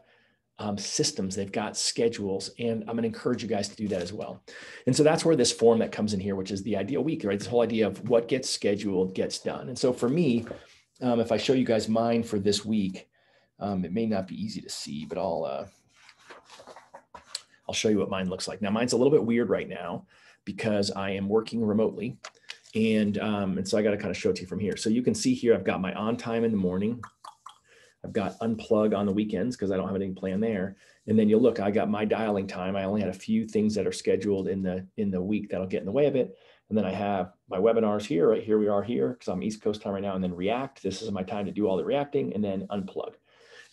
um, systems, they've got schedules, and I'm going to encourage you guys to do that as well. And so that's where this form that comes in here, which is the ideal week, right? This whole idea of what gets scheduled gets done. And so for me, um, if I show you guys mine for this week, um, it may not be easy to see, but I'll uh, I'll show you what mine looks like. Now mine's a little bit weird right now because I am working remotely, and um, and so I got to kind of show it to you from here. So you can see here I've got my on time in the morning. I've got unplug on the weekends because I don't have anything planned there. And then you'll look, I got my dialing time. I only had a few things that are scheduled in the in the week that'll get in the way of it. And then I have my webinars here, right here we are here because I'm East Coast time right now. And then React. This is my time to do all the reacting and then unplug.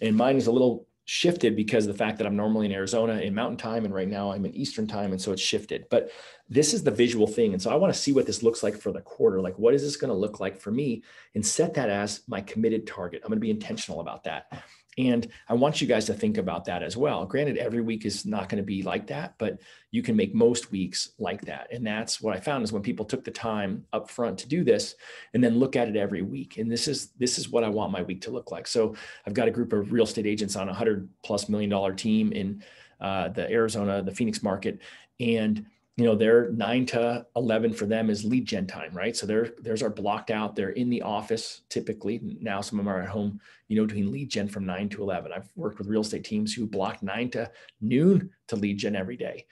And mine is a little shifted because the fact that I'm normally in Arizona in mountain time and right now I'm in Eastern time. And so it's shifted. But this is the visual thing. And so I want to see what this looks like for the quarter. Like, what is this going to look like for me? And set that as my committed target. I'm going to be intentional about that. And I want you guys to think about that as well. Granted, every week is not going to be like that, but you can make most weeks like that. And that's what I found is when people took the time up front to do this and then look at it every week. And this is this is what I want my week to look like. So I've got a group of real estate agents on a hundred plus million dollar team in uh, the Arizona, the Phoenix market. And you know they're 9 to 11 for them is lead gen time right? So they're theirs are blocked out. They're in the office typically. Now some of them are at home you know doing lead gen from 9 to 11 i've worked with real estate teams who block 9 to noon to lead gen every day.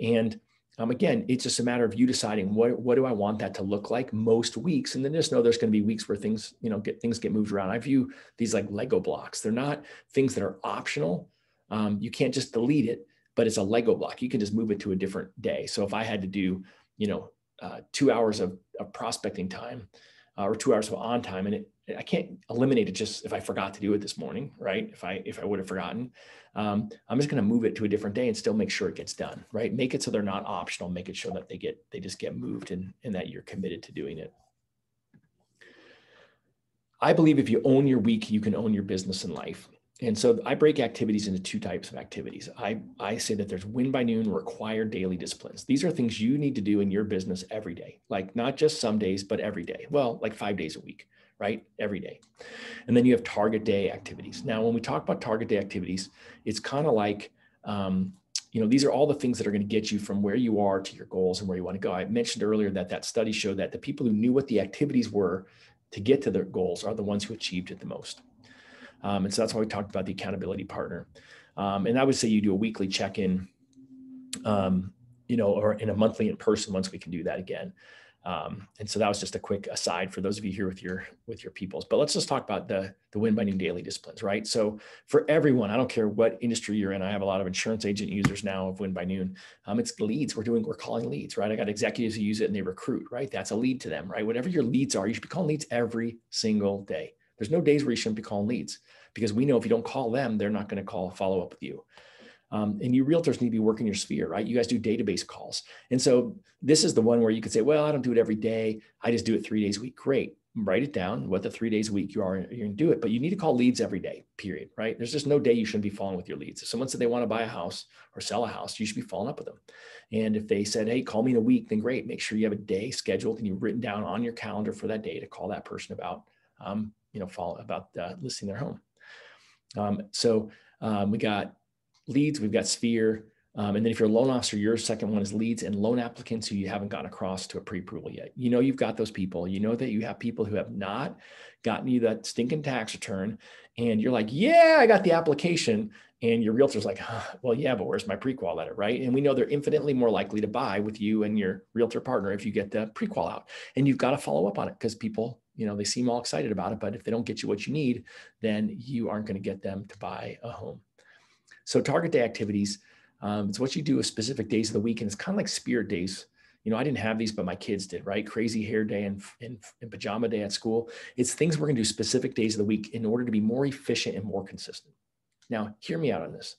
And um, again it's just a matter of you deciding what, what do i want that to look like most weeks? And then just know there's going to be weeks where things you know get things get moved around. I view these like lego blocks. They're not things that are optional. Um, you can't just delete it but it's a Lego block. You can just move it to a different day. So if I had to do, you know, uh, two hours of, of prospecting time uh, or two hours of on time, and it, I can't eliminate it just if I forgot to do it this morning, right? If I if I would have forgotten, um, I'm just going to move it to a different day and still make sure it gets done, right? Make it so they're not optional. Make it sure that they get they just get moved and and that you're committed to doing it. I believe if you own your week, you can own your business and life. And so I break activities into two types of activities. I, I say that there's win by noon required daily disciplines. These are things you need to do in your business every day, like not just some days, but every day. Well, like five days a week, right? Every day. And then you have target day activities. Now, when we talk about target day activities, it's kind of like, um, you know, these are all the things that are going to get you from where you are to your goals and where you want to go. I mentioned earlier that that study showed that the people who knew what the activities were to get to their goals are the ones who achieved it the most. Um, and so that's why we talked about the accountability partner. Um, and I would say you do a weekly check-in, um, you know, or in a monthly in person once we can do that again. Um, and so that was just a quick aside for those of you here with your with your peoples. But let's just talk about the the win by noon daily disciplines, right? So for everyone, I don't care what industry you're in. I have a lot of insurance agent users now of win by noon. It's leads. We're doing we're calling leads, right? I got executives who use it and they recruit, right? That's a lead to them, right? Whatever your leads are, you should be calling leads every single day. There's no days where you shouldn't be calling leads because we know if you don't call them, they're not going to call follow up with you. Um, and you realtors need to be working your sphere, right? You guys do database calls. And so this is the one where you could say, well, I don't do it every day. I just do it three days a week. Great. Write it down what the three days a week you are, you're going to do it. But you need to call leads every day, period, right? There's just no day you shouldn't be following with your leads. If someone said they want to buy a house or sell a house, you should be following up with them. And if they said, hey, call me in a week, then great. Make sure you have a day scheduled and you've written down on your calendar for that day to call that person about um, you know, follow about uh, listing their home. Um, so um, we got leads, we've got Sphere. Um, and then if you're a loan officer, your second one is leads and loan applicants who you haven't gotten across to a pre-approval yet. You know you've got those people. You know that you have people who have not gotten you that stinking tax return, and you're like, "Yeah, I got the application," and your realtor's like, huh, "Well, yeah, but where's my pre-qual letter?" Right? And we know they're infinitely more likely to buy with you and your realtor partner if you get the pre-qual out, and you've got to follow up on it because people you know they seem all excited about it but if they don't get you what you need then you aren't going to get them to buy a home. So target day activities um, it's what you do with specific days of the week and it's kind of like spirit days. You know i didn't have these but my kids did right? Crazy hair day and, and, and pajama day at school. It's things we're going to do specific days of the week in order to be more efficient and more consistent. Now hear me out on this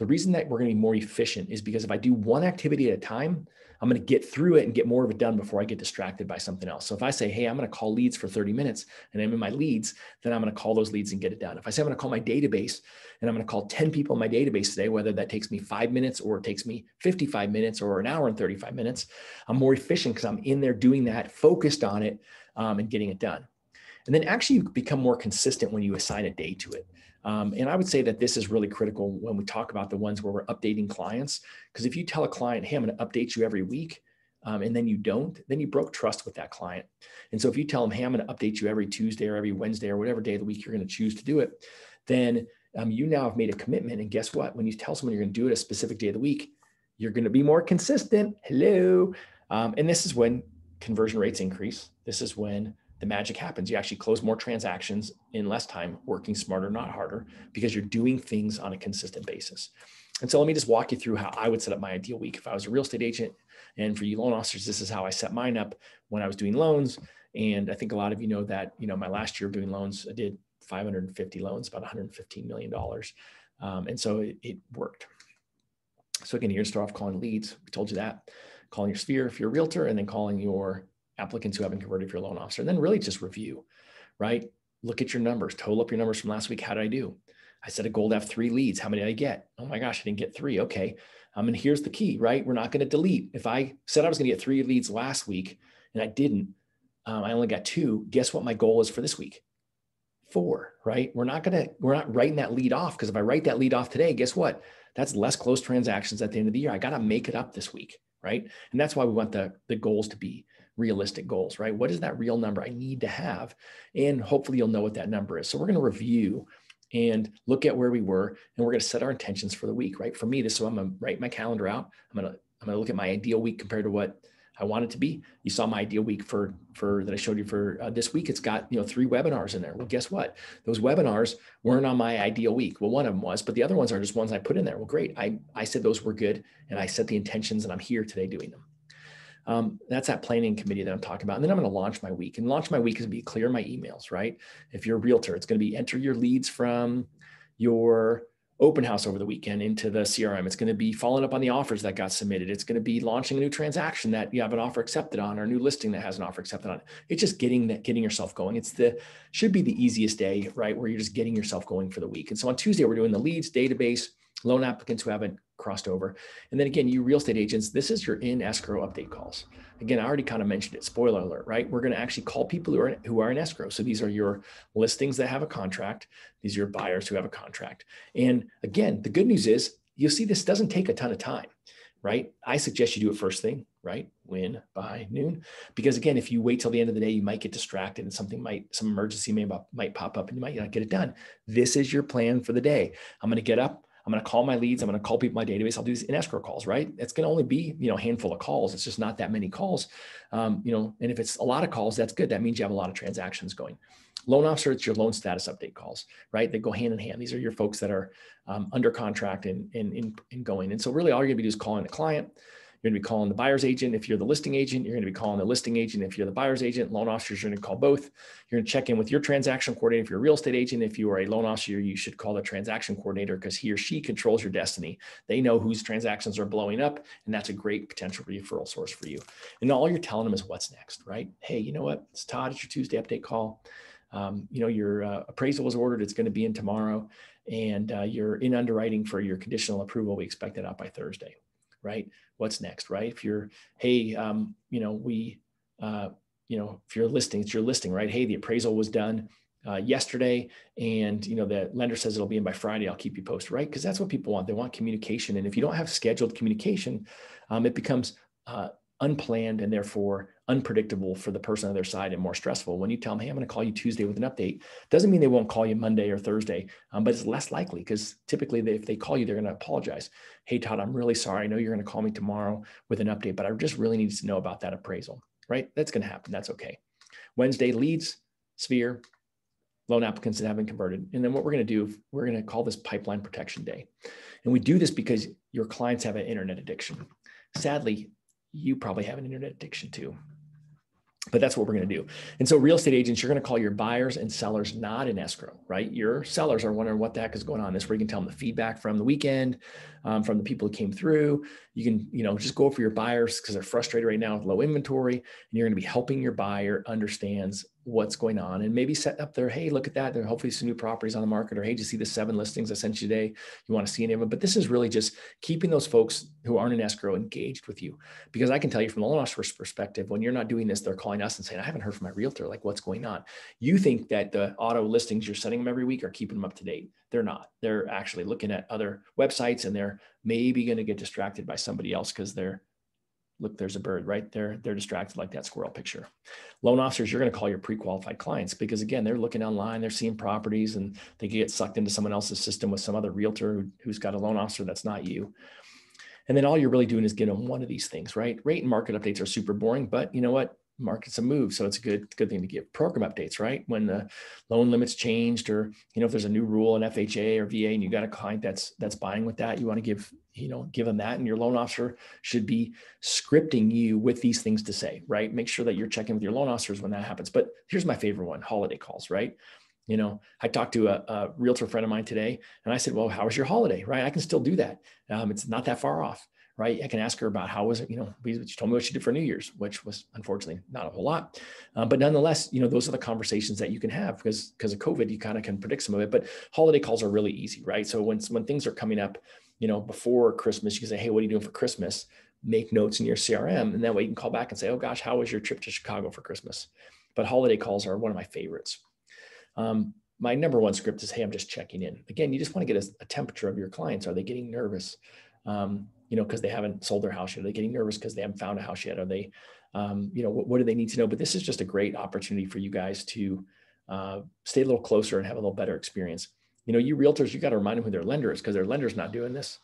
the reason that we're going to be more efficient is because if i do one activity at a time I'm going to get through it and get more of it done before I get distracted by something else. So if I say, hey, I'm going to call leads for 30 minutes and I'm in my leads, then I'm going to call those leads and get it done. If I say I'm going to call my database and I'm going to call 10 people in my database today, whether that takes me five minutes or it takes me 55 minutes or an hour and 35 minutes, I'm more efficient because I'm in there doing that, focused on it um, and getting it done. And then actually you become more consistent when you assign a day to it. Um, and I would say that this is really critical when we talk about the ones where we're updating clients. Because if you tell a client, hey, I'm going to update you every week, um, and then you don't, then you broke trust with that client. And so if you tell them, hey, I'm going to update you every Tuesday or every Wednesday or whatever day of the week you're going to choose to do it, then um, you now have made a commitment. And guess what? When you tell someone you're going to do it a specific day of the week, you're going to be more consistent. Hello. Um, and this is when conversion rates increase. This is when the magic happens. You actually close more transactions in less time, working smarter, not harder, because you're doing things on a consistent basis. And so let me just walk you through how I would set up my ideal week. If I was a real estate agent, and for you loan officers, this is how I set mine up when I was doing loans. And I think a lot of you know that, you know, my last year of doing loans, I did 550 loans, about $115 million. Um, and so it, it, worked. So again, you're gonna start off calling leads. We told you that. Calling your sphere if you're a realtor, and then calling your applicants who haven't converted for your loan officer. And then really just review, right? Look at your numbers, total up your numbers from last week. How did I do? I set a goal to have three leads. How many did I get? Oh my gosh, I didn't get three. Okay. Um, and here's the key, right? We're not going to delete. If I said I was going to get three leads last week and I didn't, um, I only got two. Guess what my goal is for this week? Four, right? We're not going to, we're not writing that lead off because if I write that lead off today, guess what? That's less closed transactions at the end of the year. I got to make it up this week, right? And that's why we want the, the goals to be realistic goals, right? What is that real number I need to have? And hopefully you'll know what that number is. So we're going to review and look at where we were and we're going to set our intentions for the week, right? For me, this so I'm going to write my calendar out. I'm going to I'm going to look at my ideal week compared to what I want it to be. You saw my ideal week for for that I showed you for uh, this week. It's got you know three webinars in there. Well, guess what? Those webinars weren't on my ideal week. Well, one of them was, but the other ones are just ones I put in there. Well, great. I I said those were good, and I set the intentions, and I'm here today doing them. Um, that's that planning committee that I'm talking about. And then I'm going to launch my week. And launch my week is to be clear my emails, right? If you're a realtor, it's going to be enter your leads from your open house over the weekend into the CRM. It's going to be following up on the offers that got submitted. It's going to be launching a new transaction that you have an offer accepted on or a new listing that has an offer accepted on. It's just getting that, getting yourself going. It's the, should be the easiest day, right? Where you're just getting yourself going for the week. And so on Tuesday, we're doing the leads database, loan applicants who haven't crossed over. And then again, you real estate agents, this is your in escrow update calls. Again, I already kind of mentioned it. Spoiler alert, right? We're going to actually call people who are who are in escrow. So these are your listings that have a contract. These are your buyers who have a contract. And again, the good news is you'll see this doesn't take a ton of time, right? I suggest you do it first thing, right? Win by noon, because again, if you wait till the end of the day, you might get distracted and something might some emergency may might pop up and you might not get it done. This is your plan for the day. I'm going to get up. I'm going to call my leads. I'm going to call people in my database. I'll do these in escrow calls, right? It's going to only be, you know, a handful of calls. It's just not that many calls. Um, you know, and if it's a lot of calls, that's good. That means you have a lot of transactions going. Loan officer, it's your loan status update calls, right? They go hand in hand. These are your folks that are um, under contract and, and, and, going. And so really all you're going to be doing is calling the client, you're going to be calling the buyer's agent. If you're the listing agent, you're going to be calling the listing agent. If you're the buyer's agent, loan officers, you're going to call both. You're going to check in with your transaction coordinator. If you're a real estate agent, if you are a loan officer, you should call the transaction coordinator because he or she controls your destiny. They know whose transactions are blowing up, and that's a great potential referral source for you. And all you're telling them is what's next, right? Hey, you know what? It's Todd. It's your Tuesday update call. Um, you know, your uh, appraisal was ordered. It's going to be in tomorrow, and uh, you're in underwriting for your conditional approval. We expect that out by Thursday right? What's next, right? If you're, hey, um, you know, we, uh, you know, if you're listing, it's your listing, right? Hey, the appraisal was done uh, yesterday, and you know the lender says it'll be in by Friday. I'll keep you posted, right? Because that's what people want. They want communication, and if you don't have scheduled communication, um, it becomes uh, unplanned and therefore unpredictable for the person on their side and more stressful. When you tell them, hey, I'm going to call you Tuesday with an update, doesn't mean they won't call you Monday or Thursday, um, but it's less likely because typically they, if they call you, they're going to apologize. Hey, Todd, I'm really sorry. I know you're going to call me tomorrow with an update, but I just really need to know about that appraisal, right? That's going to happen. That's okay. Wednesday leads, sphere, loan applicants that haven't converted. And then what we're going to do, we're going to call this pipeline protection day. And we do this because your clients have an internet addiction. Sadly, you probably have an internet addiction too. But that's what we're going to do. And so, real estate agents, you're going to call your buyers and sellers not in escrow, right? Your sellers are wondering what the heck is going on. This where you can tell them the feedback from the weekend, um, from the people who came through. You can, you know, just go for your buyers because they're frustrated right now with low inventory, and you're going to be helping your buyer understands what's going on and maybe set up there hey look at that. There hopefully some new properties on the market or hey did you see the seven listings i sent you today? You want to see any of them? But this is really just keeping those folks who aren't in escrow engaged with you. Because i can tell you from the loan officer's perspective when you're not doing this they're calling us and saying i haven't heard from my realtor. Like what's going on? You think that the auto listings you're sending them every week are keeping them up to date. They're not. They're actually looking at other websites and they're maybe going to get distracted by somebody else because they're look, there's a bird right there. They're distracted like that squirrel picture. Loan officers, you're going to call your pre-qualified clients because again, they're looking online, they're seeing properties and they get sucked into someone else's system with some other realtor who's got a loan officer that's not you. And then all you're really doing is getting them one of these things, right? Rate and market updates are super boring, but you know what? Markets a move. So it's a good good thing to give program updates, right? When the loan limits changed, or you know if there's a new rule in FHA or VA, and you got a client that's that's buying with that, you want to give you know give them that, and your loan officer should be scripting you with these things to say, right? Make sure that you're checking with your loan officers when that happens. But here's my favorite one: holiday calls, right? You know, I talked to a, a realtor friend of mine today, and I said, "Well, how was your holiday?" Right? I can still do that. Um, it's not that far off right? I can ask her about how was it, you know, she told me what she did for New Year's, which was unfortunately not a whole lot. Um, but nonetheless, you know, those are the conversations that you can have because because of COVID, you kind of can predict some of it. But holiday calls are really easy, right? So when when things are coming up, you know, before Christmas, you can say, hey, what are you doing for Christmas? Make notes in your CRM, and that way you can call back and say, oh gosh, how was your trip to Chicago for Christmas? But holiday calls are one of my favorites. Um, my number one script is, hey, I'm just checking in. Again, you just want to get a, a temperature of your clients. Are they getting nervous? Um, you know, because they haven't sold their house yet? Are they getting nervous because they haven't found a house yet? Are they, um, you know, what, what, do they need to know? But this is just a great opportunity for you guys to uh, stay a little closer and have a little better experience. You know, you realtors, you got to remind them who their lender is because their lender's not doing this.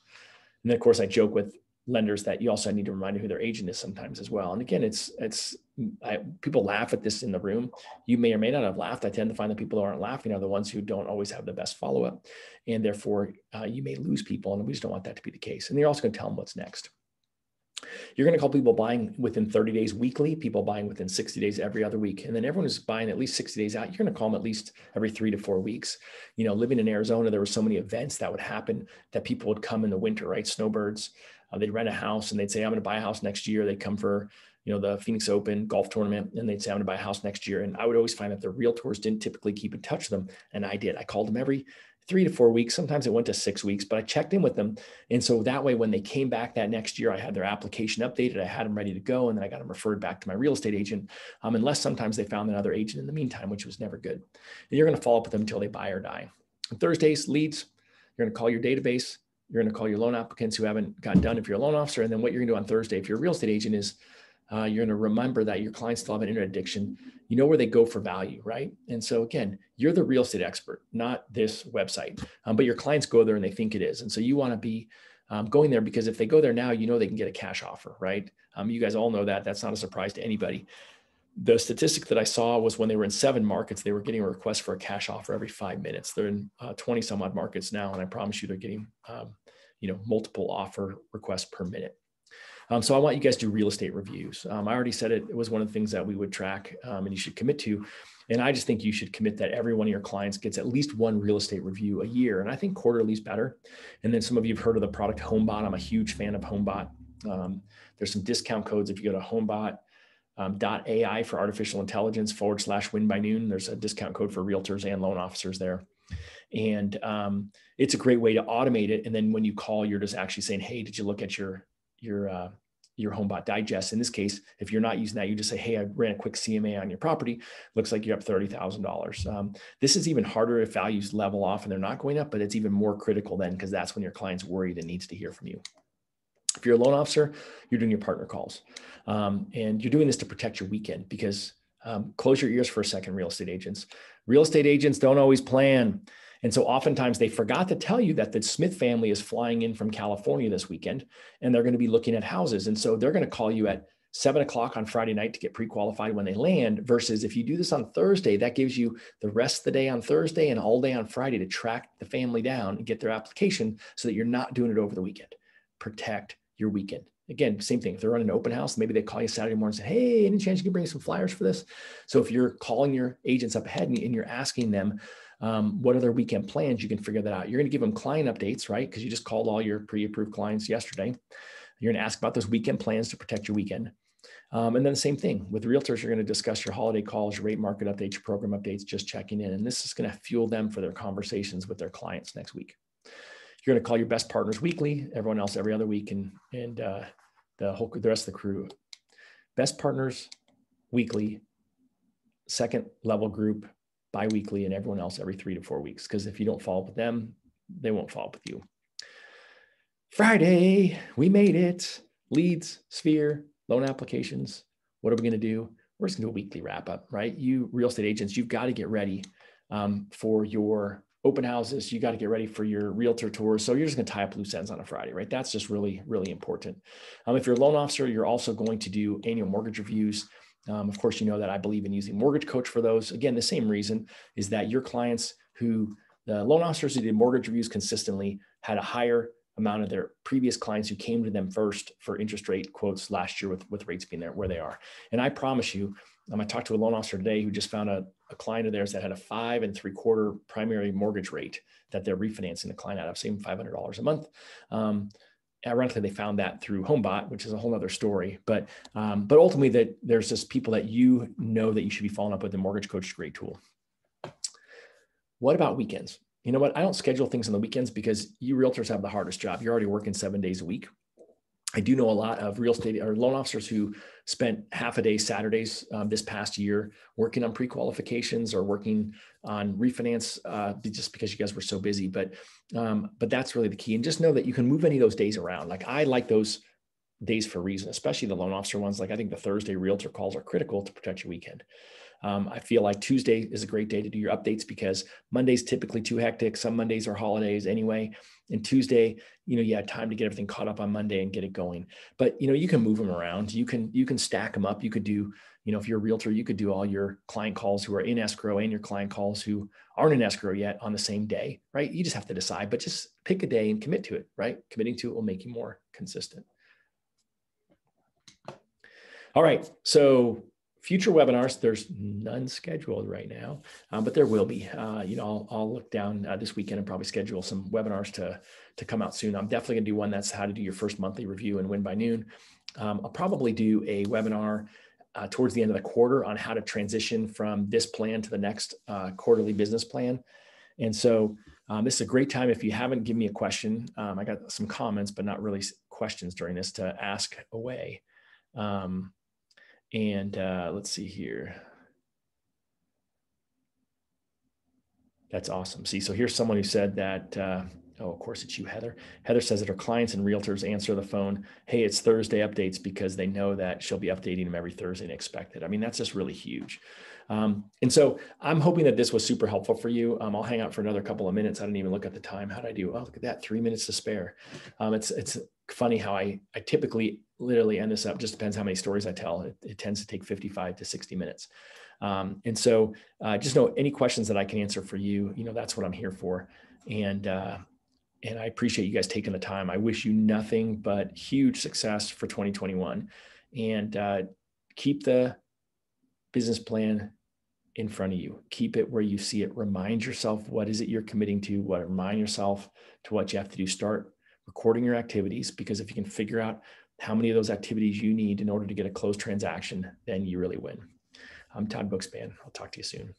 And then, of course, I joke with lenders that you also need to remind who their agent is sometimes as well. And again, it's it's I, people laugh at this in the room. You may or may not have laughed. I tend to find that people who aren't laughing are the ones who don't always have the best follow up, and therefore uh, you may lose people. And we just don't want that to be the case. And you're also going to tell them what's next. You're going to call people buying within 30 days weekly, people buying within 60 days every other week. And then everyone who's buying at least 60 days out, you're going to call them at least every three to four weeks. You know, living in Arizona, there were so many events that would happen that people would come in the winter, right? Snowbirds, uh, they'd rent a house and they'd say, I'm going to buy a house next year. They'd come for, you know, the Phoenix Open golf tournament and they'd say, I'm going to buy a house next year. And I would always find that the realtors didn't typically keep in touch with them. And I did. I called them every three to four weeks. Sometimes it went to six weeks, but I checked in with them. And so that way, when they came back that next year, I had their application updated, I had them ready to go, and then I got them referred back to my real estate agent. Um, unless sometimes they found another agent in the meantime, which was never good. And you're going to follow up with them until they buy or die. Thursdays, leads, you're going to call your database. You're going to call your loan applicants who haven't gotten done if you're a loan officer. And then what you're going to do on Thursday, if you're a real estate agent, is uh, you're going to remember that your clients still have an internet addiction. You know where they go for value, right? And so again, you're the real estate expert, not this website. Um, but your clients go there and they think it is, and so you want to be um, going there because if they go there now, you know they can get a cash offer, right? Um, you guys all know that. That's not a surprise to anybody. The statistic that I saw was when they were in seven markets, they were getting a request for a cash offer every five minutes. They're in uh, 20 some odd markets now, and I promise you, they're getting um, you know multiple offer requests per minute. Um, so I want you guys to do real estate reviews. Um, I already said it, it was one of the things that we would track um, and you should commit to. And I just think you should commit that every one of your clients gets at least one real estate review a year. And I think quarterly is better. And then some of you have heard of the product HomeBot. I'm a huge fan of HomeBot. Um, there's some discount codes if you go to HomeBot. Um, .ai for artificial intelligence forward slash win by noon. There's a discount code for realtors and loan officers there. And um, it's a great way to automate it. And then when you call, you're just actually saying, hey, did you look at your your uh, your HomeBot digest. In this case, if you're not using that, you just say, "Hey, I ran a quick CMA on your property. Looks like you're up thirty thousand um, dollars." This is even harder if values level off and they're not going up, but it's even more critical then because that's when your client's worried and needs to hear from you. If you're a loan officer, you're doing your partner calls, um, and you're doing this to protect your weekend because um, close your ears for a second, real estate agents. Real estate agents don't always plan. And so oftentimes they forgot to tell you that the Smith family is flying in from California this weekend and they're going to be looking at houses. And so they're going to call you at seven o'clock on Friday night to get pre-qualified when they land versus if you do this on Thursday, that gives you the rest of the day on Thursday and all day on Friday to track the family down and get their application so that you're not doing it over the weekend. Protect your weekend. Again, same thing. If they're running an open house, maybe they call you Saturday morning and say, Hey, any chance you can bring some flyers for this? So if you're calling your agents up ahead and you're asking them, um, what are their weekend plans? You can figure that out. You're going to give them client updates, right? Because you just called all your pre-approved clients yesterday. You're going to ask about those weekend plans to protect your weekend. Um, and then the same thing with realtors, you're going to discuss your holiday calls, your rate market updates, your program updates, just checking in. And this is going to fuel them for their conversations with their clients next week. You're going to call your best partners weekly, everyone else every other week, and and uh, the whole the rest of the crew. Best partners weekly, second level group biweekly and everyone else every three to four weeks. Because if you don't follow up with them, they won't follow up with you. Friday, we made it. Leads, sphere, loan applications. What are we going to do? We're just going to do a weekly wrap up, right? You real estate agents, you've got to get ready um, for your open houses. You got to get ready for your realtor tours. So you're just going to tie up loose ends on a Friday, right? That's just really, really important. Um, if you're a loan officer, you're also going to do annual mortgage reviews. Um, of course, you know that I believe in using Mortgage Coach for those. Again, the same reason is that your clients who the loan officers who did mortgage reviews consistently had a higher amount of their previous clients who came to them first for interest rate quotes last year with, with rates being there where they are. And I promise you, Um, I talked to a loan officer today who just found a, a client of theirs that had a five and three quarter primary mortgage rate that they're refinancing the client out of, saving $500 a month. Um, ironically, they found that through HomeBot, which is a whole other story. But um, but ultimately, that there's just people that you know that you should be following up with. The Mortgage Coach is great tool. What about weekends? You know what? I don't schedule things on the weekends because you realtors have the hardest job. You're already working seven days a week. I do know a lot of real estate or loan officers who spent half a day Saturdays um, this past year working on pre-qualifications or working on refinance uh, just because you guys were so busy. But um, but that's really the key. And just know that you can move any of those days around. Like I like those days for a reason, especially the loan officer ones. Like I think the Thursday realtor calls are critical to protect your weekend. Um, I feel like Tuesday is a great day to do your updates because Monday's typically too hectic. Some Mondays are holidays anyway. And Tuesday, you know, you had time to get everything caught up on Monday and get it going. But you know, you can move them around. You can you can stack them up. You could do, you know, if you're a realtor, you could do all your client calls who are in escrow and your client calls who aren't in escrow yet on the same day, right? You just have to decide, but just pick a day and commit to it, right? Committing to it will make you more consistent. All right. So future webinars, there's none scheduled right now, um, but there will be. Uh, you know, I'll, I'll look down uh, this weekend and probably schedule some webinars to, to come out soon. I'm definitely gonna do one that's how to do your first monthly review and win by noon. Um, I'll probably do a webinar uh, towards the end of the quarter on how to transition from this plan to the next uh, quarterly business plan. And so um, this is a great time if you haven't given me a question. Um, I got some comments, but not really questions during this to ask away. Um, and uh, let's see here. That's awesome. See, so here's someone who said that, uh, oh, of course it's you, Heather. Heather says that her clients and realtors answer the phone, hey, it's Thursday updates because they know that she'll be updating them every Thursday and expect it. I mean, that's just really huge. Um, and so I'm hoping that this was super helpful for you. Um, I'll hang out for another couple of minutes. I didn't even look at the time. How did I do? Oh, look at that, three minutes to spare. Um, it's it's funny how I I typically literally end this up. Just depends how many stories I tell. It, it tends to take 55 to 60 minutes. Um, and so uh, just know any questions that I can answer for you. You know that's what I'm here for. And uh, and I appreciate you guys taking the time. I wish you nothing but huge success for 2021, and uh, keep the business plan in front of you. Keep it where you see it. Remind yourself what is it you're committing to. What remind yourself to what you have to do. Start recording your activities because if you can figure out how many of those activities you need in order to get a closed transaction, then you really win. I'm Todd Bookspan. I'll talk to you soon.